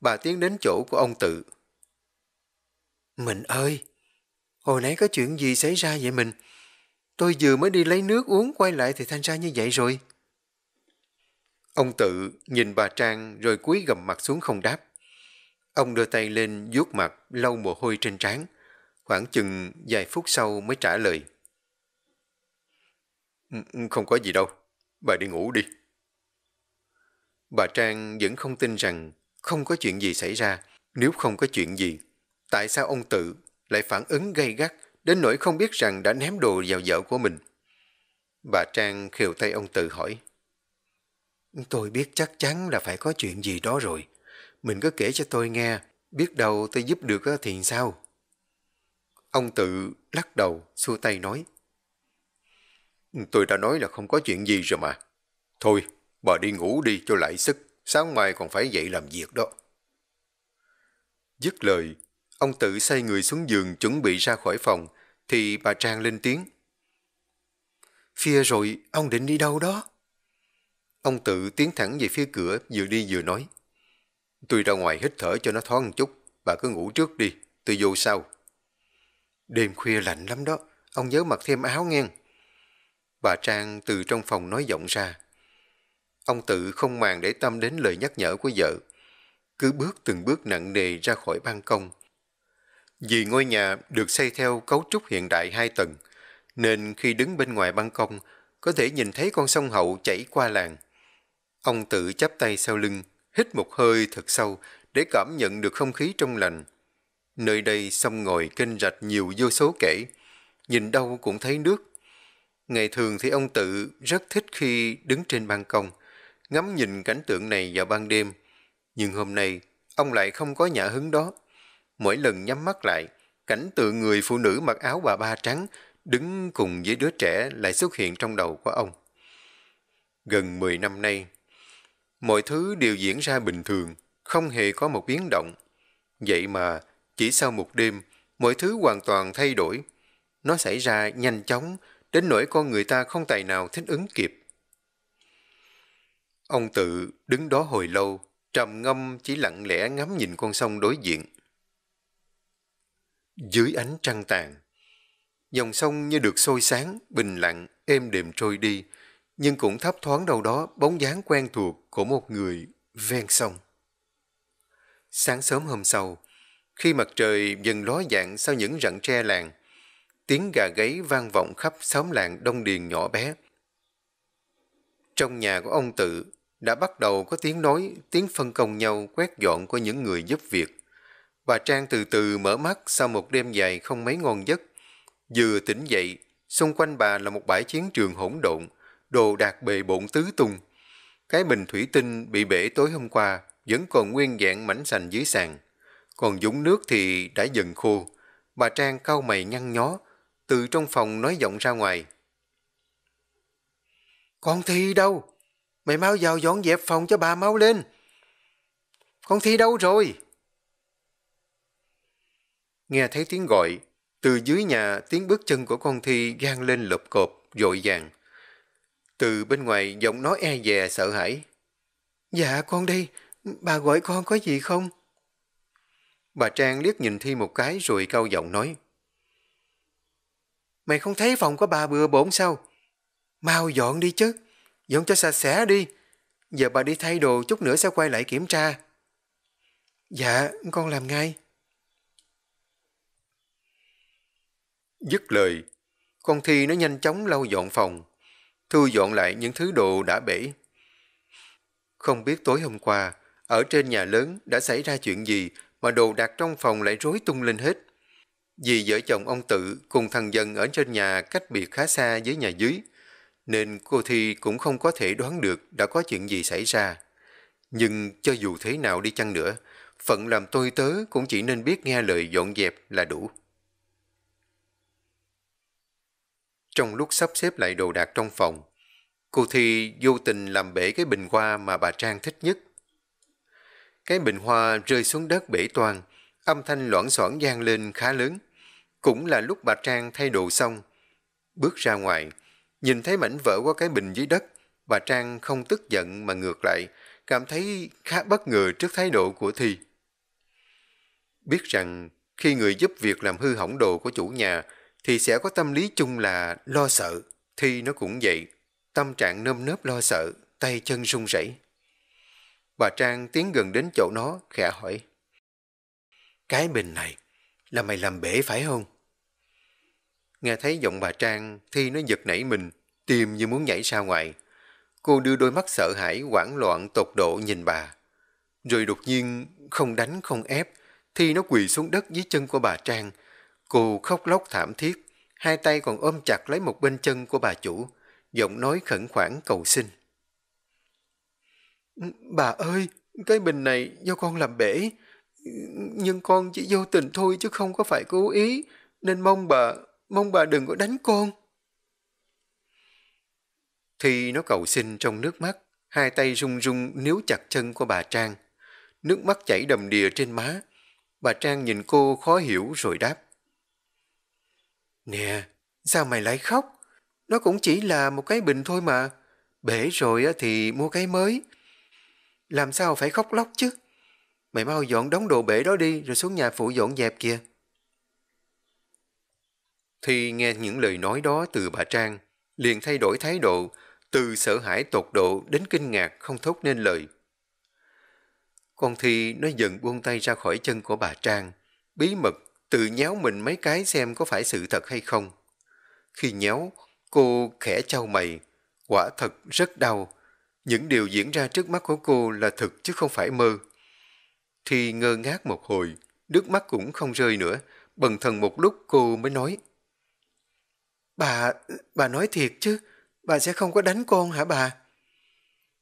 bà tiến đến chỗ của ông tự. Mình ơi, hồi nãy có chuyện gì xảy ra vậy mình? Tôi vừa mới đi lấy nước uống quay lại thì thành ra như vậy rồi. Ông tự nhìn bà Trang rồi cúi gầm mặt xuống không đáp. Ông đưa tay lên vuốt mặt lau mồ hôi trên trán. Khoảng chừng vài phút sau mới trả lời. Không có gì đâu, bà đi ngủ đi. Bà Trang vẫn không tin rằng không có chuyện gì xảy ra. Nếu không có chuyện gì, tại sao ông tự lại phản ứng gay gắt đến nỗi không biết rằng đã ném đồ vào vợ của mình? Bà Trang khều tay ông tự hỏi. Tôi biết chắc chắn là phải có chuyện gì đó rồi. Mình cứ kể cho tôi nghe, biết đâu tôi giúp được thì sao? Ông tự lắc đầu, xua tay nói. Tôi đã nói là không có chuyện gì rồi mà. Thôi, bà đi ngủ đi cho lại sức, sáng mai còn phải dậy làm việc đó. Dứt lời, ông tự xoay người xuống giường chuẩn bị ra khỏi phòng, thì bà Trang lên tiếng. Phía rồi, ông định đi đâu đó? Ông tự tiến thẳng về phía cửa, vừa đi vừa nói. Tôi ra ngoài hít thở cho nó thoáng một chút, bà cứ ngủ trước đi, tôi vô sau. Đêm khuya lạnh lắm đó, ông nhớ mặc thêm áo nghe. Bà Trang từ trong phòng nói giọng ra. Ông tự không màng để tâm đến lời nhắc nhở của vợ. Cứ bước từng bước nặng nề ra khỏi ban công. Vì ngôi nhà được xây theo cấu trúc hiện đại hai tầng, nên khi đứng bên ngoài ban công, có thể nhìn thấy con sông Hậu chảy qua làng. Ông tự chắp tay sau lưng, hít một hơi thật sâu để cảm nhận được không khí trong lành. Nơi đây sông ngồi kênh rạch nhiều vô số kể, nhìn đâu cũng thấy nước. Ngày thường thì ông tự rất thích khi đứng trên ban công, ngắm nhìn cảnh tượng này vào ban đêm. Nhưng hôm nay, ông lại không có nhã hứng đó. Mỗi lần nhắm mắt lại, cảnh tượng người phụ nữ mặc áo bà ba trắng đứng cùng với đứa trẻ lại xuất hiện trong đầu của ông. Gần 10 năm nay, mọi thứ đều diễn ra bình thường, không hề có một biến động. Vậy mà, chỉ sau một đêm, mọi thứ hoàn toàn thay đổi. Nó xảy ra nhanh chóng, đến nỗi con người ta không tài nào thích ứng kịp. Ông tự đứng đó hồi lâu, trầm ngâm chỉ lặng lẽ ngắm nhìn con sông đối diện. Dưới ánh trăng tàn, dòng sông như được sôi sáng, bình lặng, êm đềm trôi đi, nhưng cũng thấp thoáng đâu đó bóng dáng quen thuộc của một người ven sông. Sáng sớm hôm sau, khi mặt trời dần ló dạng sau những rặng tre làng, tiếng gà gáy vang vọng khắp xóm làng đông điền nhỏ bé. Trong nhà của ông tự đã bắt đầu có tiếng nói, tiếng phân công nhau quét dọn của những người giúp việc. Bà Trang từ từ mở mắt sau một đêm dài không mấy ngon giấc. Vừa tỉnh dậy, xung quanh bà là một bãi chiến trường hỗn độn, đồ đạc bề bộn tứ tung. Cái bình thủy tinh bị bể tối hôm qua vẫn còn nguyên dạng mảnh sành dưới sàn. Còn dũng nước thì đã dần khô. Bà Trang cau mày nhăn nhó, từ trong phòng nói giọng ra ngoài. Con Thi đâu? Mày mau vào dọn dẹp phòng cho bà mau lên. Con Thi đâu rồi? Nghe thấy tiếng gọi, từ dưới nhà tiếng bước chân của con Thi gan lên lộp cộp, dội vàng. Từ bên ngoài giọng nói e dè sợ hãi. Dạ con đây, bà gọi con có gì không? Bà Trang liếc nhìn Thi một cái rồi cau giọng nói. Mày không thấy phòng của bà bừa bổn sao? Mau dọn đi chứ, dọn cho sạch sẽ đi. Giờ bà đi thay đồ chút nữa sẽ quay lại kiểm tra. Dạ, con làm ngay. Dứt lời, con Thi nó nhanh chóng lau dọn phòng, thu dọn lại những thứ đồ đã bể. Không biết tối hôm qua, ở trên nhà lớn đã xảy ra chuyện gì mà đồ đạc trong phòng lại rối tung lên hết. Vì vợ chồng ông Tự cùng thằng Dân ở trên nhà cách biệt khá xa với nhà dưới, nên cô Thi cũng không có thể đoán được đã có chuyện gì xảy ra. Nhưng cho dù thế nào đi chăng nữa, phận làm tôi tớ cũng chỉ nên biết nghe lời dọn dẹp là đủ. Trong lúc sắp xếp lại đồ đạc trong phòng, cô Thi vô tình làm bể cái bình hoa mà bà Trang thích nhất. Cái bình hoa rơi xuống đất bể toàn, âm thanh loãng xoảng gian lên khá lớn. Cũng là lúc bà Trang thay đồ xong. Bước ra ngoài, nhìn thấy mảnh vỡ qua cái bình dưới đất, bà Trang không tức giận mà ngược lại, cảm thấy khá bất ngờ trước thái độ của Thi. Biết rằng khi người giúp việc làm hư hỏng đồ của chủ nhà thì sẽ có tâm lý chung là lo sợ, Thi nó cũng vậy, tâm trạng nơm nớp lo sợ, tay chân run rẩy. Bà Trang tiến gần đến chỗ nó, khẽ hỏi. Cái bình này là mày làm bể phải không? Nghe thấy giọng bà Trang, Thi nó giật nảy mình, tim như muốn nhảy ra ngoài. Cô đưa đôi mắt sợ hãi, hoảng loạn, tột độ nhìn bà. Rồi đột nhiên, không đánh, không ép, Thi nó quỳ xuống đất dưới chân của bà Trang. Cô khóc lóc thảm thiết, hai tay còn ôm chặt lấy một bên chân của bà chủ, giọng nói khẩn khoản cầu xin. Bà ơi, cái bình này do con làm bể, nhưng con chỉ vô tình thôi chứ không có phải cố ý, nên mong bà, mong bà đừng có đánh con. Thì nó cầu xin trong nước mắt, hai tay run run níu chặt chân của bà Trang. Nước mắt chảy đầm đìa trên má. Bà Trang nhìn cô khó hiểu rồi đáp. Nè, sao mày lại khóc? Nó cũng chỉ là một cái bình thôi mà. Bể rồi thì mua cái mới. Làm sao phải khóc lóc chứ? Mày mau dọn đóng đồ bể đó đi rồi xuống nhà phụ dọn dẹp kìa. Thì nghe những lời nói đó từ bà Trang, liền thay đổi thái độ, từ sợ hãi tột độ đến kinh ngạc không thốt nên lời. Con Thi nó dần buông tay ra khỏi chân của bà Trang, bí mật tự nhéo mình mấy cái xem có phải sự thật hay không. Khi nhéo, cô khẽ trao mày, quả thật rất đau. Những điều diễn ra trước mắt của cô là thực chứ không phải mơ. Thì ngơ ngác một hồi, nước mắt cũng không rơi nữa, bần thần một lúc cô mới nói. Bà, bà nói thiệt chứ, bà sẽ không có đánh con hả bà?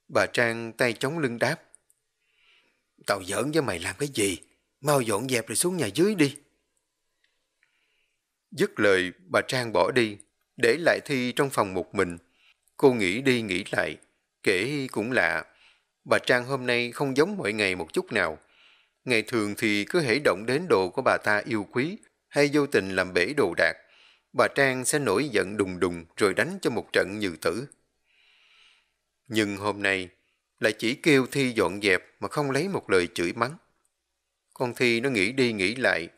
Bà Trang tay chống lưng đáp. Tao giỡn với mày làm cái gì? Mau dọn dẹp rồi xuống nhà dưới đi. Dứt lời, bà Trang bỏ đi, để lại Thi trong phòng một mình. Cô nghĩ đi nghĩ lại, kể cũng lạ. Bà Trang hôm nay không giống mọi ngày một chút nào. Ngày thường thì cứ hãy động đến đồ của bà ta yêu quý, hay vô tình làm bể đồ đạc. Bà Trang sẽ nổi giận đùng đùng rồi đánh cho một trận như tử. Nhưng hôm nay, lại chỉ kêu Thi dọn dẹp mà không lấy một lời chửi mắng. Con Thi nó nghĩ đi nghĩ lại,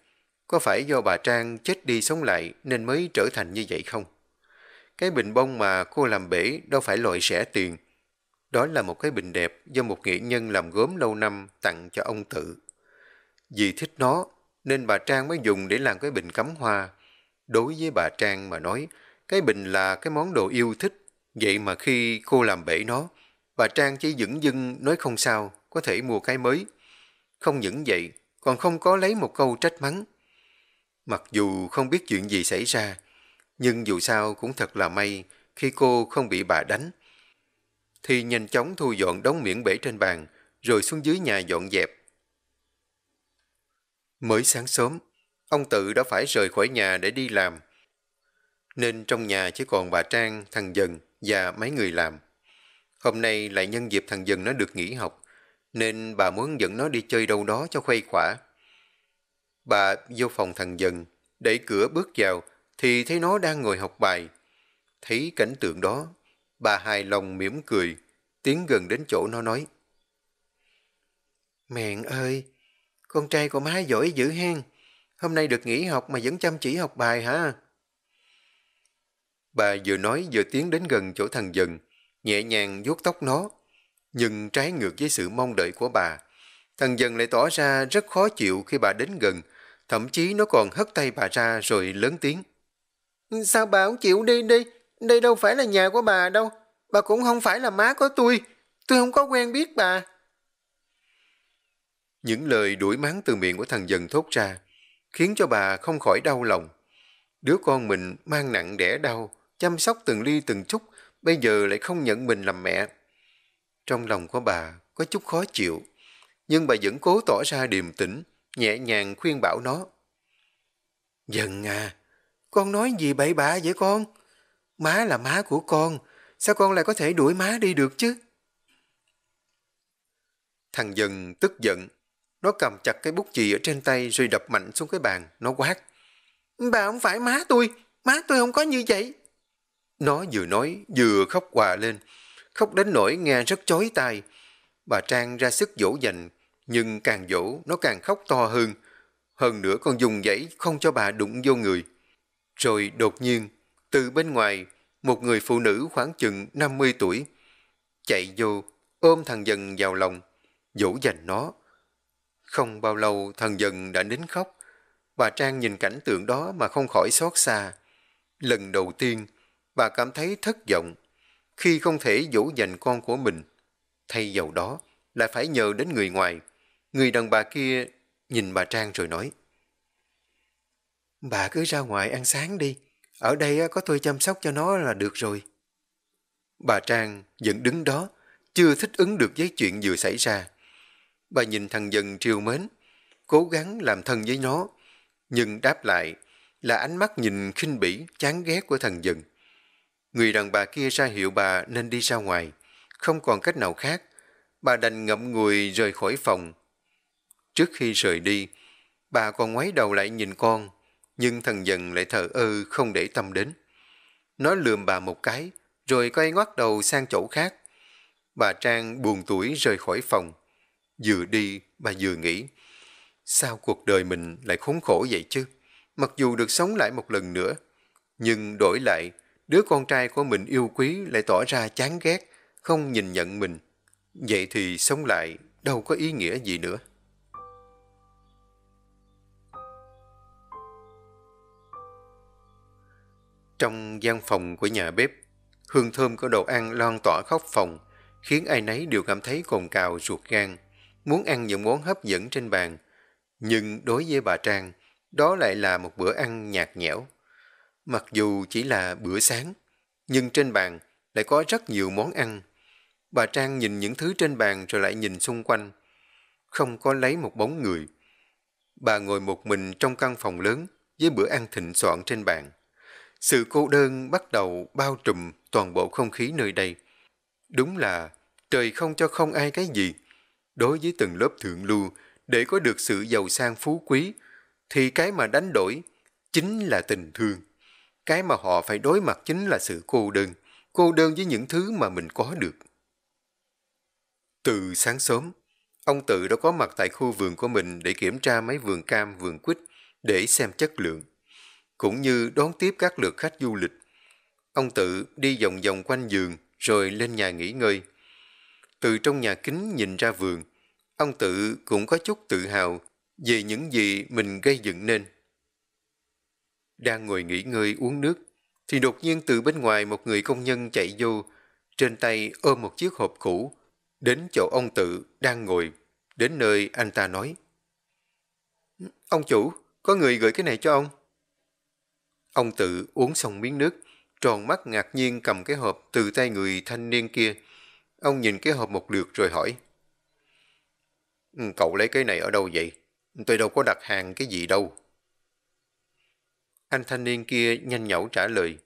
có phải do bà Trang chết đi sống lại nên mới trở thành như vậy không? Cái bình bông mà cô làm bể đâu phải loại rẻ tiền. Đó là một cái bình đẹp do một nghệ nhân làm gốm lâu năm tặng cho ông tự. Vì thích nó nên bà Trang mới dùng để làm cái bình cắm hoa. Đối với bà Trang mà nói, cái bình là cái món đồ yêu thích. Vậy mà khi cô làm bể nó, bà Trang chỉ dững dưng nói không sao, có thể mua cái mới. Không những vậy, còn không có lấy một câu trách mắng. Mặc dù không biết chuyện gì xảy ra, nhưng dù sao cũng thật là may khi cô không bị bà đánh. Thì nhanh chóng thu dọn đống miệng bể trên bàn, rồi xuống dưới nhà dọn dẹp. Mới sáng sớm, ông tự đã phải rời khỏi nhà để đi làm. Nên trong nhà chỉ còn bà Trang, thằng Dần và mấy người làm. Hôm nay lại nhân dịp thằng Dần nó được nghỉ học, nên bà muốn dẫn nó đi chơi đâu đó cho khuây khỏa. Bà vô phòng thằng Dần, đẩy cửa bước vào thì thấy nó đang ngồi học bài. Thấy cảnh tượng đó, bà hài lòng mỉm cười, tiến gần đến chỗ nó nói. Mẹ ơi, con trai của má giỏi dữ hen, hôm nay được nghỉ học mà vẫn chăm chỉ học bài hả? Bà vừa nói vừa tiến đến gần chỗ thằng dần, nhẹ nhàng vuốt tóc nó. Nhưng trái ngược với sự mong đợi của bà, thằng dần lại tỏ ra rất khó chịu khi bà đến gần, thậm chí nó còn hất tay bà ra rồi lớn tiếng. Sao bà không chịu đi đi, đây đâu phải là nhà của bà đâu, bà cũng không phải là má của tôi, tôi không có quen biết bà. Những lời đuổi mắng từ miệng của thằng dần thốt ra, khiến cho bà không khỏi đau lòng. Đứa con mình mang nặng đẻ đau, chăm sóc từng ly từng chút, bây giờ lại không nhận mình làm mẹ. Trong lòng của bà có chút khó chịu, nhưng bà vẫn cố tỏ ra điềm tĩnh, nhẹ nhàng khuyên bảo nó. Dần à, con nói gì bậy bạ vậy con? Má là má của con, sao con lại có thể đuổi má đi được chứ? Thằng dần tức giận, nó cầm chặt cái bút chì ở trên tay rồi đập mạnh xuống cái bàn, nó quát. Bà không phải má tôi, má tôi không có như vậy. Nó vừa nói vừa khóc hòa lên, khóc đến nỗi nghe rất chói tai. Bà Trang ra sức dỗ dành, nhưng càng dỗ nó càng khóc to hơn. Hơn nữa còn dùng giấy không cho bà đụng vô người. Rồi đột nhiên, từ bên ngoài, một người phụ nữ khoảng chừng 50 tuổi, chạy vô, ôm thằng dần vào lòng, dỗ dành nó. Không bao lâu thằng dần đã nín khóc. Bà Trang nhìn cảnh tượng đó mà không khỏi xót xa. Lần đầu tiên, bà cảm thấy thất vọng khi không thể dỗ dành con của mình. Thay vào đó, lại phải nhờ đến người ngoài. Người đàn bà kia nhìn bà Trang rồi nói. Bà cứ ra ngoài ăn sáng đi. Ở đây có tôi chăm sóc cho nó là được rồi. Bà Trang vẫn đứng đó, chưa thích ứng được với chuyện vừa xảy ra. Bà nhìn thằng dần triều mến, cố gắng làm thân với nó, nhưng đáp lại là ánh mắt nhìn khinh bỉ, chán ghét của thằng dần. Người đàn bà kia ra hiệu bà nên đi ra ngoài, không còn cách nào khác. Bà đành ngậm ngùi rời khỏi phòng. Trước khi rời đi, bà còn ngoái đầu lại nhìn con, nhưng thằng dần lại thờ ơ không để tâm đến. Nó lườm bà một cái, rồi quay ngoắt đầu sang chỗ khác. Bà Trang buồn tuổi rời khỏi phòng. Vừa đi, bà vừa nghĩ, sao cuộc đời mình lại khốn khổ vậy chứ? Mặc dù được sống lại một lần nữa, nhưng đổi lại, đứa con trai của mình yêu quý lại tỏ ra chán ghét, không nhìn nhận mình. Vậy thì sống lại đâu có ý nghĩa gì nữa. Trong gian phòng của nhà bếp, hương thơm của đồ ăn loan tỏa khóc phòng, khiến ai nấy đều cảm thấy cồn cào ruột gan, muốn ăn những món hấp dẫn trên bàn. Nhưng đối với bà Trang, đó lại là một bữa ăn nhạt nhẽo. Mặc dù chỉ là bữa sáng, nhưng trên bàn lại có rất nhiều món ăn. Bà Trang nhìn những thứ trên bàn rồi lại nhìn xung quanh. Không có lấy một bóng người. Bà ngồi một mình trong căn phòng lớn với bữa ăn thịnh soạn trên bàn. Sự cô đơn bắt đầu bao trùm toàn bộ không khí nơi đây. Đúng là trời không cho không ai cái gì. Đối với từng lớp thượng lưu, để có được sự giàu sang phú quý, thì cái mà đánh đổi chính là tình thương. Cái mà họ phải đối mặt chính là sự cô đơn, cô đơn với những thứ mà mình có được. Từ sáng sớm, ông tự đã có mặt tại khu vườn của mình để kiểm tra mấy vườn cam, vườn quýt để xem chất lượng, cũng như đón tiếp các lượt khách du lịch. Ông tự đi vòng vòng quanh giường rồi lên nhà nghỉ ngơi. Từ trong nhà kính nhìn ra vườn, ông tự cũng có chút tự hào về những gì mình gây dựng nên. Đang ngồi nghỉ ngơi uống nước, thì đột nhiên từ bên ngoài một người công nhân chạy vô, trên tay ôm một chiếc hộp cũ, đến chỗ ông tự đang ngồi, đến nơi anh ta nói. Ông chủ, có người gửi cái này cho ông. Ông tự uống xong miếng nước, tròn mắt ngạc nhiên cầm cái hộp từ tay người thanh niên kia. Ông nhìn cái hộp một lượt rồi hỏi. Ừ, cậu lấy cái này ở đâu vậy? Tôi đâu có đặt hàng cái gì đâu. Anh thanh niên kia nhanh nhẩu trả lời.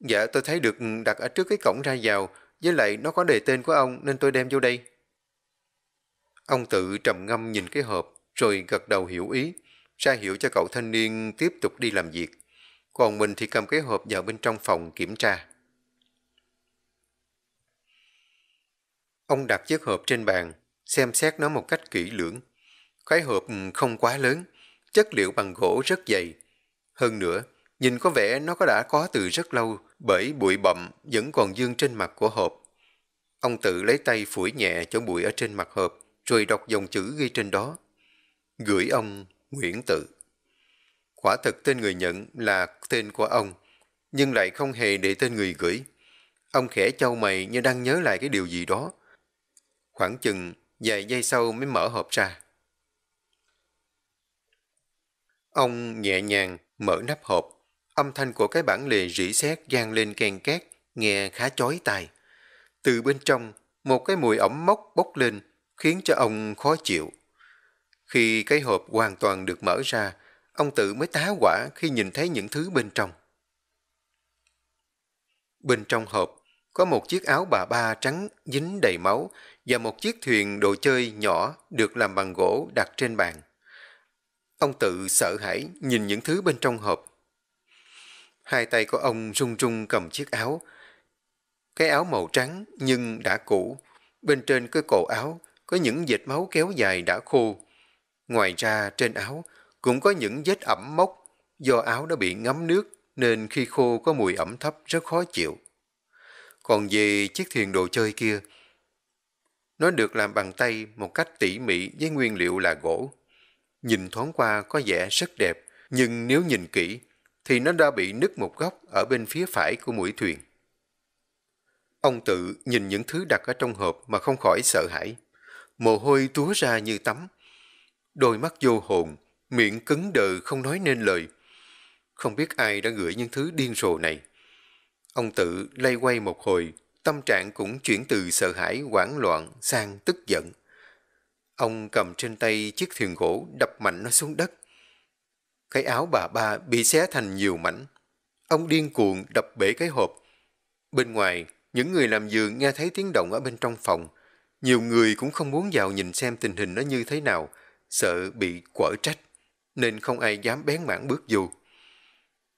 Dạ tôi thấy được đặt ở trước cái cổng ra vào, với lại nó có đề tên của ông nên tôi đem vô đây. Ông tự trầm ngâm nhìn cái hộp, rồi gật đầu hiểu ý, ra hiệu cho cậu thanh niên tiếp tục đi làm việc. Còn mình thì cầm cái hộp vào bên trong phòng kiểm tra. Ông đặt chiếc hộp trên bàn, xem xét nó một cách kỹ lưỡng. Cái hộp ừ, không quá lớn, chất liệu bằng gỗ rất dày. Hơn nữa, Nhìn có vẻ nó có đã có từ rất lâu bởi bụi bậm vẫn còn dương trên mặt của hộp. Ông tự lấy tay phủi nhẹ cho bụi ở trên mặt hộp rồi đọc dòng chữ ghi trên đó. Gửi ông Nguyễn Tự. Quả thực tên người nhận là tên của ông, nhưng lại không hề để tên người gửi. Ông khẽ châu mày như đang nhớ lại cái điều gì đó. Khoảng chừng vài giây sau mới mở hộp ra. Ông nhẹ nhàng mở nắp hộp. Âm thanh của cái bản lề rỉ sét gian lên ken két, nghe khá chói tai. Từ bên trong, một cái mùi ẩm mốc bốc lên, khiến cho ông khó chịu. Khi cái hộp hoàn toàn được mở ra, ông tự mới tá quả khi nhìn thấy những thứ bên trong. Bên trong hộp có một chiếc áo bà ba trắng dính đầy máu và một chiếc thuyền đồ chơi nhỏ được làm bằng gỗ đặt trên bàn. Ông tự sợ hãi nhìn những thứ bên trong hộp. Hai tay của ông run run cầm chiếc áo. Cái áo màu trắng nhưng đã cũ. Bên trên cái cổ áo có những vệt máu kéo dài đã khô. Ngoài ra trên áo cũng có những vết ẩm mốc do áo đã bị ngấm nước nên khi khô có mùi ẩm thấp rất khó chịu. Còn về chiếc thuyền đồ chơi kia, nó được làm bằng tay một cách tỉ mỉ với nguyên liệu là gỗ. Nhìn thoáng qua có vẻ rất đẹp, nhưng nếu nhìn kỹ thì nó đã bị nứt một góc ở bên phía phải của mũi thuyền. Ông tự nhìn những thứ đặt ở trong hộp mà không khỏi sợ hãi. Mồ hôi túa ra như tắm. Đôi mắt vô hồn, miệng cứng đờ không nói nên lời. Không biết ai đã gửi những thứ điên rồ này. Ông tự lay quay một hồi, tâm trạng cũng chuyển từ sợ hãi hoảng loạn sang tức giận. Ông cầm trên tay chiếc thuyền gỗ đập mạnh nó xuống đất. Cái áo bà ba bị xé thành nhiều mảnh. Ông điên cuồng đập bể cái hộp. Bên ngoài, những người làm giường nghe thấy tiếng động ở bên trong phòng. Nhiều người cũng không muốn vào nhìn xem tình hình nó như thế nào, sợ bị quở trách, nên không ai dám bén mảng bước vô.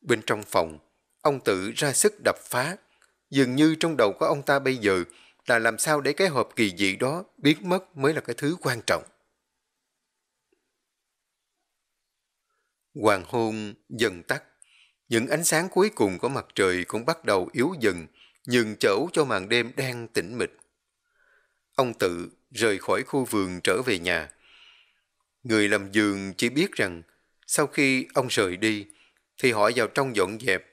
Bên trong phòng, ông tự ra sức đập phá. Dường như trong đầu của ông ta bây giờ là làm sao để cái hộp kỳ dị đó biến mất mới là cái thứ quan trọng. Hoàng hôn dần tắt. Những ánh sáng cuối cùng của mặt trời cũng bắt đầu yếu dần, nhường chỗ cho màn đêm đang tĩnh mịch. Ông tự rời khỏi khu vườn trở về nhà. Người làm giường chỉ biết rằng sau khi ông rời đi thì họ vào trong dọn dẹp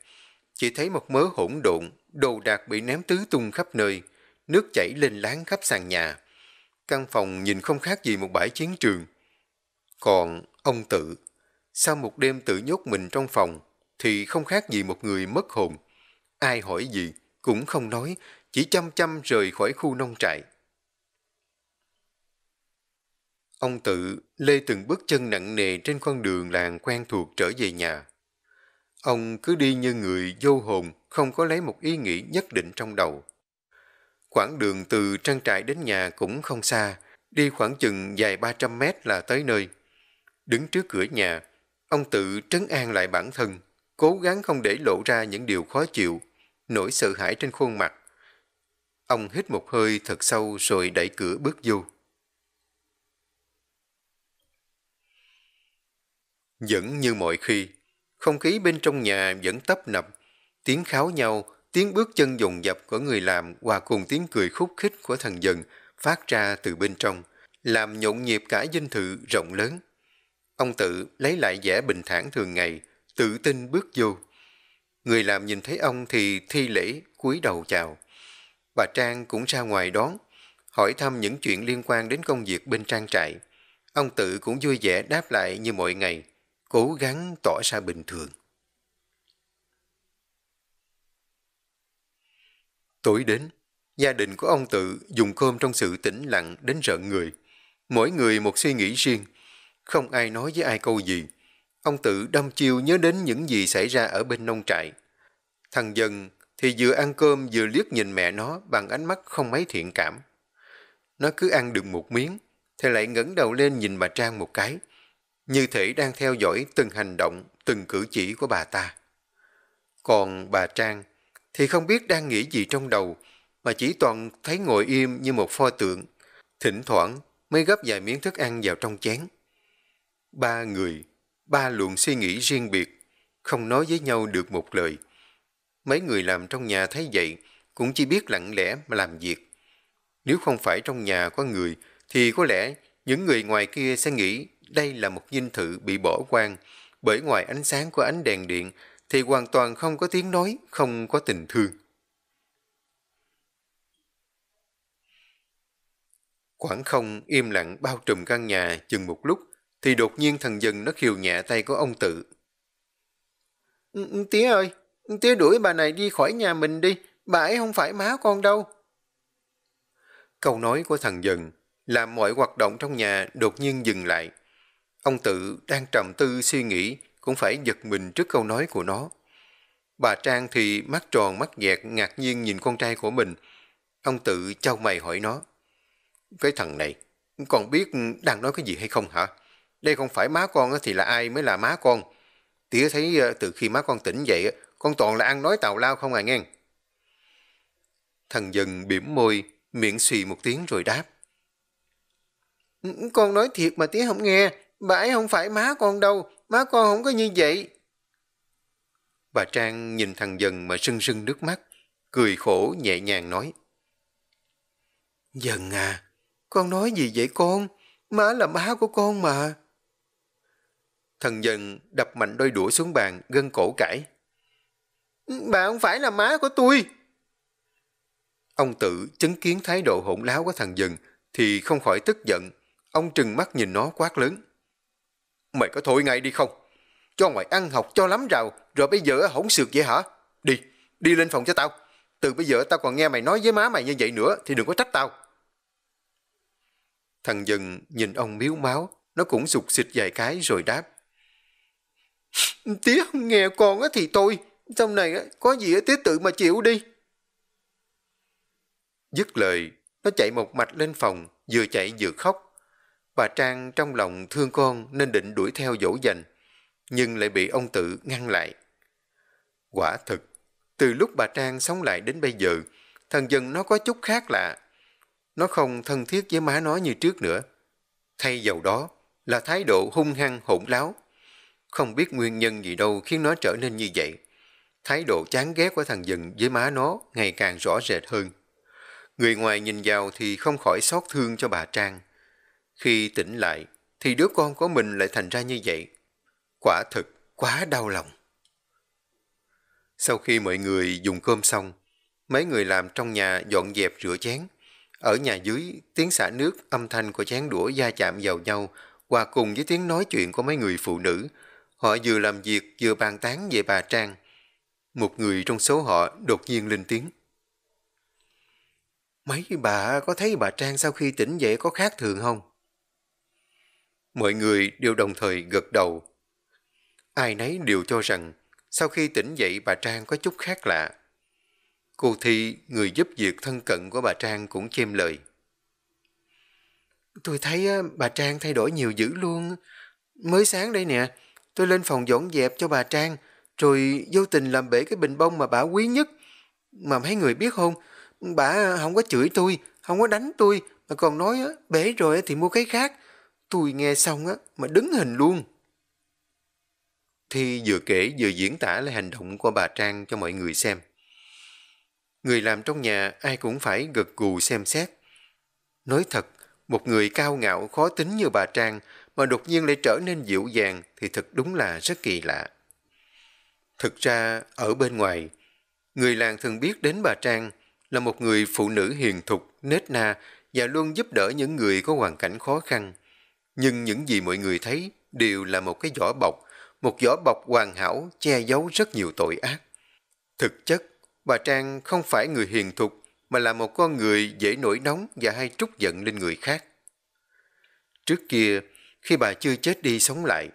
chỉ thấy một mớ hỗn độn, đồ đạc bị ném tứ tung khắp nơi, nước chảy lên láng khắp sàn nhà. Căn phòng nhìn không khác gì một bãi chiến trường. Còn ông tự, sau một đêm tự nhốt mình trong phòng, thì không khác gì một người mất hồn. Ai hỏi gì, cũng không nói, chỉ chăm chăm rời khỏi khu nông trại. Ông tự lê từng bước chân nặng nề trên con đường làng quen thuộc trở về nhà. Ông cứ đi như người vô hồn, không có lấy một ý nghĩ nhất định trong đầu. Quãng đường từ trang trại đến nhà cũng không xa, đi khoảng chừng dài 300 mét là tới nơi. Đứng trước cửa nhà, ông tự trấn an lại bản thân, cố gắng không để lộ ra những điều khó chịu, nỗi sợ hãi trên khuôn mặt. Ông hít một hơi thật sâu rồi đẩy cửa bước vô. Vẫn như mọi khi, không khí bên trong nhà vẫn tấp nập, tiếng kháo nhau, tiếng bước chân dồn dập của người làm hòa cùng tiếng cười khúc khích của thần dần phát ra từ bên trong, làm nhộn nhịp cả dinh thự rộng lớn. Ông tự lấy lại vẻ bình thản thường ngày, tự tin bước vô. Người làm nhìn thấy ông thì thi lễ, cúi đầu chào. Bà Trang cũng ra ngoài đón, hỏi thăm những chuyện liên quan đến công việc bên trang trại. Ông tự cũng vui vẻ đáp lại như mọi ngày cố gắng tỏ ra bình thường. Tối đến, gia đình của ông tự dùng cơm trong sự tĩnh lặng đến rợn người. Mỗi người một suy nghĩ riêng, không ai nói với ai câu gì. Ông tự đâm chiêu nhớ đến những gì xảy ra ở bên nông trại. Thằng dân thì vừa ăn cơm vừa liếc nhìn mẹ nó bằng ánh mắt không mấy thiện cảm. Nó cứ ăn được một miếng, thì lại ngẩng đầu lên nhìn bà Trang một cái, như thể đang theo dõi từng hành động, từng cử chỉ của bà ta. Còn bà Trang thì không biết đang nghĩ gì trong đầu, mà chỉ toàn thấy ngồi im như một pho tượng, thỉnh thoảng mới gấp vài miếng thức ăn vào trong chén. Ba người, ba luồng suy nghĩ riêng biệt, không nói với nhau được một lời. Mấy người làm trong nhà thấy vậy, cũng chỉ biết lặng lẽ mà làm việc. Nếu không phải trong nhà có người, thì có lẽ những người ngoài kia sẽ nghĩ đây là một dinh thự bị bỏ quang, bởi ngoài ánh sáng của ánh đèn điện thì hoàn toàn không có tiếng nói, không có tình thương. Khoảng không im lặng bao trùm căn nhà chừng một lúc, thì đột nhiên thần dần nó khiều nhẹ tay của ông tự. Ừ, ừ, tía ơi, tía đuổi bà này đi khỏi nhà mình đi, bà ấy không phải má con đâu. Câu nói của thần dần làm mọi hoạt động trong nhà đột nhiên dừng lại. Ông tự đang trầm tư suy nghĩ cũng phải giật mình trước câu nói của nó. Bà Trang thì mắt tròn mắt dẹt ngạc nhiên nhìn con trai của mình. Ông tự trao mày hỏi nó. Cái thằng này, còn biết đang nói cái gì hay không hả? Đây không phải má con thì là ai mới là má con. Tía thấy ờ, từ khi má con tỉnh dậy, con toàn là ăn nói tào lao không à nghe. Thằng dần bỉm môi, miệng xì một tiếng rồi đáp. Ừ, con nói thiệt mà tía không nghe, bà ấy không phải má con đâu, má con không có như vậy. Bà Trang nhìn thằng dần mà sưng sưng nước mắt, cười khổ nhẹ nhàng nói. Dần à, con nói gì vậy con? Má là má của con mà. Thần dần đập mạnh đôi đũa xuống bàn, gân cổ cãi. Bà không phải là má của tôi. Ông tự chứng kiến thái độ hỗn láo của thằng dần thì không khỏi tức giận. Ông trừng mắt nhìn nó quát lớn. Mày có thôi ngay đi không? Cho ngoài ăn học cho lắm rào, rồi bây giờ hỗn sược vậy hả? Đi, đi lên phòng cho tao. Từ bây giờ tao còn nghe mày nói với má mày như vậy nữa thì đừng có trách tao. Thằng dần nhìn ông miếu máu, nó cũng sụt xịt vài cái rồi đáp. Tía không nghe con á thì tôi, trong này có gì tía tự mà chịu đi. Dứt lời, nó chạy một mạch lên phòng, vừa chạy vừa khóc. Bà Trang trong lòng thương con nên định đuổi theo dỗ dành, nhưng lại bị ông tự ngăn lại. Quả thực, từ lúc bà Trang sống lại đến bây giờ, thần dân nó có chút khác lạ. Nó không thân thiết với má nó như trước nữa. Thay vào đó là thái độ hung hăng hỗn láo. Không biết nguyên nhân gì đâu khiến nó trở nên như vậy. Thái độ chán ghét của thằng dần với má nó ngày càng rõ rệt hơn. Người ngoài nhìn vào thì không khỏi xót thương cho bà Trang. Khi tỉnh lại, thì đứa con của mình lại thành ra như vậy. Quả thực, quá đau lòng. Sau khi mọi người dùng cơm xong, mấy người làm trong nhà dọn dẹp rửa chén. Ở nhà dưới, tiếng xả nước, âm thanh của chén đũa da chạm vào nhau, hòa cùng với tiếng nói chuyện của mấy người phụ nữ. Họ vừa làm việc vừa bàn tán về bà Trang. Một người trong số họ đột nhiên lên tiếng. Mấy bà có thấy bà Trang sau khi tỉnh dậy có khác thường không? Mọi người đều đồng thời gật đầu. Ai nấy đều cho rằng sau khi tỉnh dậy bà Trang có chút khác lạ. Cô Thi, người giúp việc thân cận của bà Trang cũng chêm lời. Tôi thấy bà Trang thay đổi nhiều dữ luôn. Mới sáng đây nè, tôi lên phòng dọn dẹp cho bà Trang, rồi vô tình làm bể cái bình bông mà bà quý nhất. Mà mấy người biết không, bà không có chửi tôi, không có đánh tôi, mà còn nói bể rồi thì mua cái khác. Tôi nghe xong á mà đứng hình luôn. Thi vừa kể vừa diễn tả lại hành động của bà Trang cho mọi người xem. Người làm trong nhà ai cũng phải gật gù xem xét. Nói thật, một người cao ngạo khó tính như bà Trang mà đột nhiên lại trở nên dịu dàng thì thật đúng là rất kỳ lạ. Thực ra, ở bên ngoài, người làng thường biết đến bà Trang là một người phụ nữ hiền thục, nết na và luôn giúp đỡ những người có hoàn cảnh khó khăn. Nhưng những gì mọi người thấy đều là một cái vỏ bọc, một vỏ bọc hoàn hảo che giấu rất nhiều tội ác. Thực chất, bà Trang không phải người hiền thục mà là một con người dễ nổi nóng và hay trút giận lên người khác. Trước kia, khi bà chưa chết đi sống lại,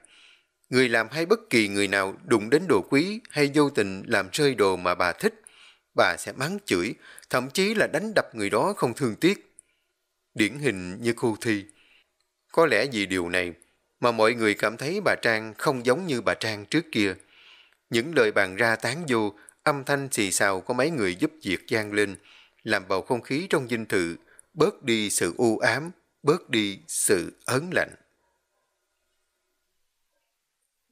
người làm hay bất kỳ người nào đụng đến đồ quý hay vô tình làm rơi đồ mà bà thích, bà sẽ mắng chửi, thậm chí là đánh đập người đó không thương tiếc. Điển hình như cô Thi. Có lẽ vì điều này mà mọi người cảm thấy bà Trang không giống như bà Trang trước kia. Những lời bàn ra tán vô, âm thanh xì xào của mấy người giúp việc gian lên, làm bầu không khí trong dinh thự bớt đi sự u ám, bớt đi sự ớn lạnh.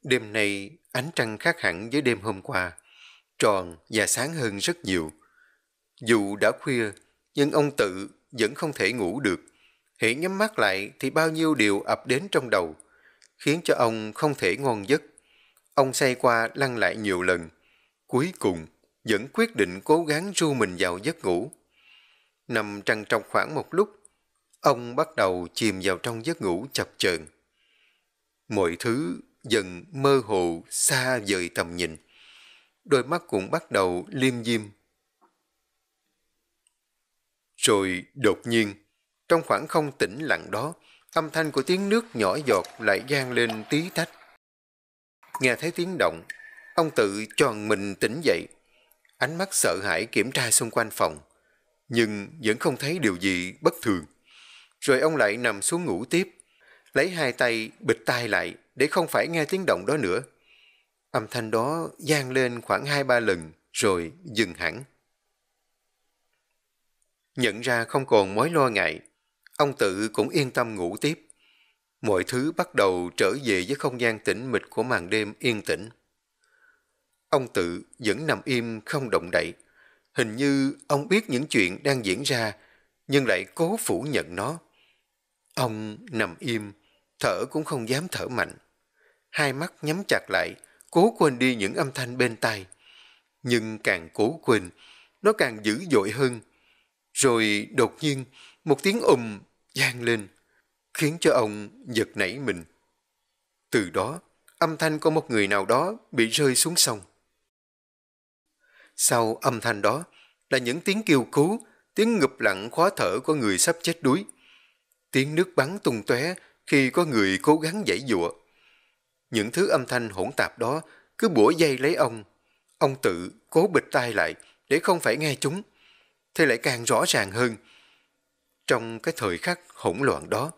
Đêm nay, ánh trăng khác hẳn với đêm hôm qua, tròn và sáng hơn rất nhiều. Dù đã khuya, nhưng ông tự vẫn không thể ngủ được. Hễ nhắm mắt lại thì bao nhiêu điều ập đến trong đầu, khiến cho ông không thể ngon giấc. Ông say qua lăn lại nhiều lần. Cuối cùng, vẫn quyết định cố gắng ru mình vào giấc ngủ. Nằm trằn trọc khoảng một lúc, ông bắt đầu chìm vào trong giấc ngủ chập chờn. Mọi thứ dần mơ hồ xa vời tầm nhìn. Đôi mắt cũng bắt đầu liêm diêm. Rồi đột nhiên, trong khoảng không tĩnh lặng đó, âm thanh của tiếng nước nhỏ giọt lại gian lên tí tách. Nghe thấy tiếng động, ông tự tròn mình tỉnh dậy, ánh mắt sợ hãi kiểm tra xung quanh phòng, nhưng vẫn không thấy điều gì bất thường. Rồi ông lại nằm xuống ngủ tiếp, lấy hai tay bịt tai lại để không phải nghe tiếng động đó nữa. Âm thanh đó gian lên khoảng hai ba lần rồi dừng hẳn. Nhận ra không còn mối lo ngại, ông tự cũng yên tâm ngủ tiếp. Mọi thứ bắt đầu trở về với không gian tĩnh mịch của màn đêm yên tĩnh. Ông tự vẫn nằm im không động đậy. Hình như ông biết những chuyện đang diễn ra, nhưng lại cố phủ nhận nó. Ông nằm im, thở cũng không dám thở mạnh. Hai mắt nhắm chặt lại, cố quên đi những âm thanh bên tai. Nhưng càng cố quên, nó càng dữ dội hơn. Rồi đột nhiên, một tiếng ùm vang lên, khiến cho ông giật nảy mình. Từ đó, âm thanh của một người nào đó bị rơi xuống sông. Sau âm thanh đó là những tiếng kêu cứu, tiếng ngụp lặng khó thở của người sắp chết đuối. Tiếng nước bắn tung tóe khi có người cố gắng giải giụa. Những thứ âm thanh hỗn tạp đó cứ bủa dây lấy ông. Ông tự cố bịt tai lại để không phải nghe chúng. Thế lại càng rõ ràng hơn. Trong cái thời khắc hỗn loạn đó,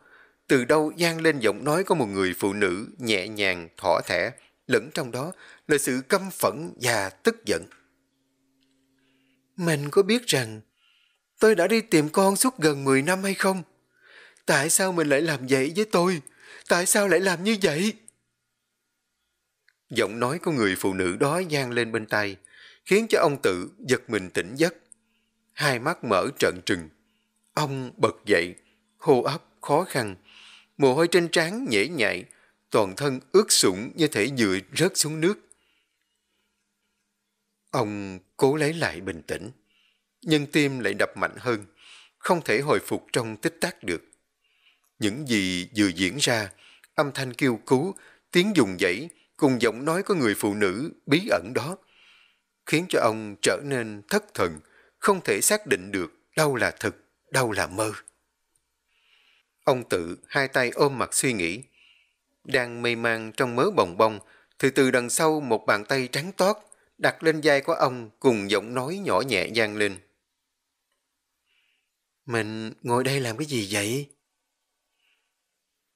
từ đâu gian lên giọng nói của một người phụ nữ nhẹ nhàng, thỏ thẻ, lẫn trong đó là sự căm phẫn và tức giận. Mình có biết rằng tôi đã đi tìm con suốt gần 10 năm hay không? Tại sao mình lại làm vậy với tôi? Tại sao lại làm như vậy? Giọng nói của người phụ nữ đó gian lên bên tay, khiến cho ông tự giật mình tỉnh giấc. Hai mắt mở trợn trừng. Ông bật dậy, hô hấp khó khăn, mồ hôi trên trán nhễ nhại, toàn thân ướt sũng như thể vừa rớt xuống nước. Ông cố lấy lại bình tĩnh, nhưng tim lại đập mạnh hơn, không thể hồi phục trong tích tắc được. Những gì vừa diễn ra, âm thanh kêu cứu, tiếng dùng dãy cùng giọng nói của người phụ nữ bí ẩn đó, khiến cho ông trở nên thất thần, không thể xác định được đâu là thực, đâu là mơ. Ông tự hai tay ôm mặt suy nghĩ. Đang mê man trong mớ bồng bông, thì từ đằng sau một bàn tay trắng toát đặt lên vai của ông cùng giọng nói nhỏ nhẹ gian lên. Mình ngồi đây làm cái gì vậy?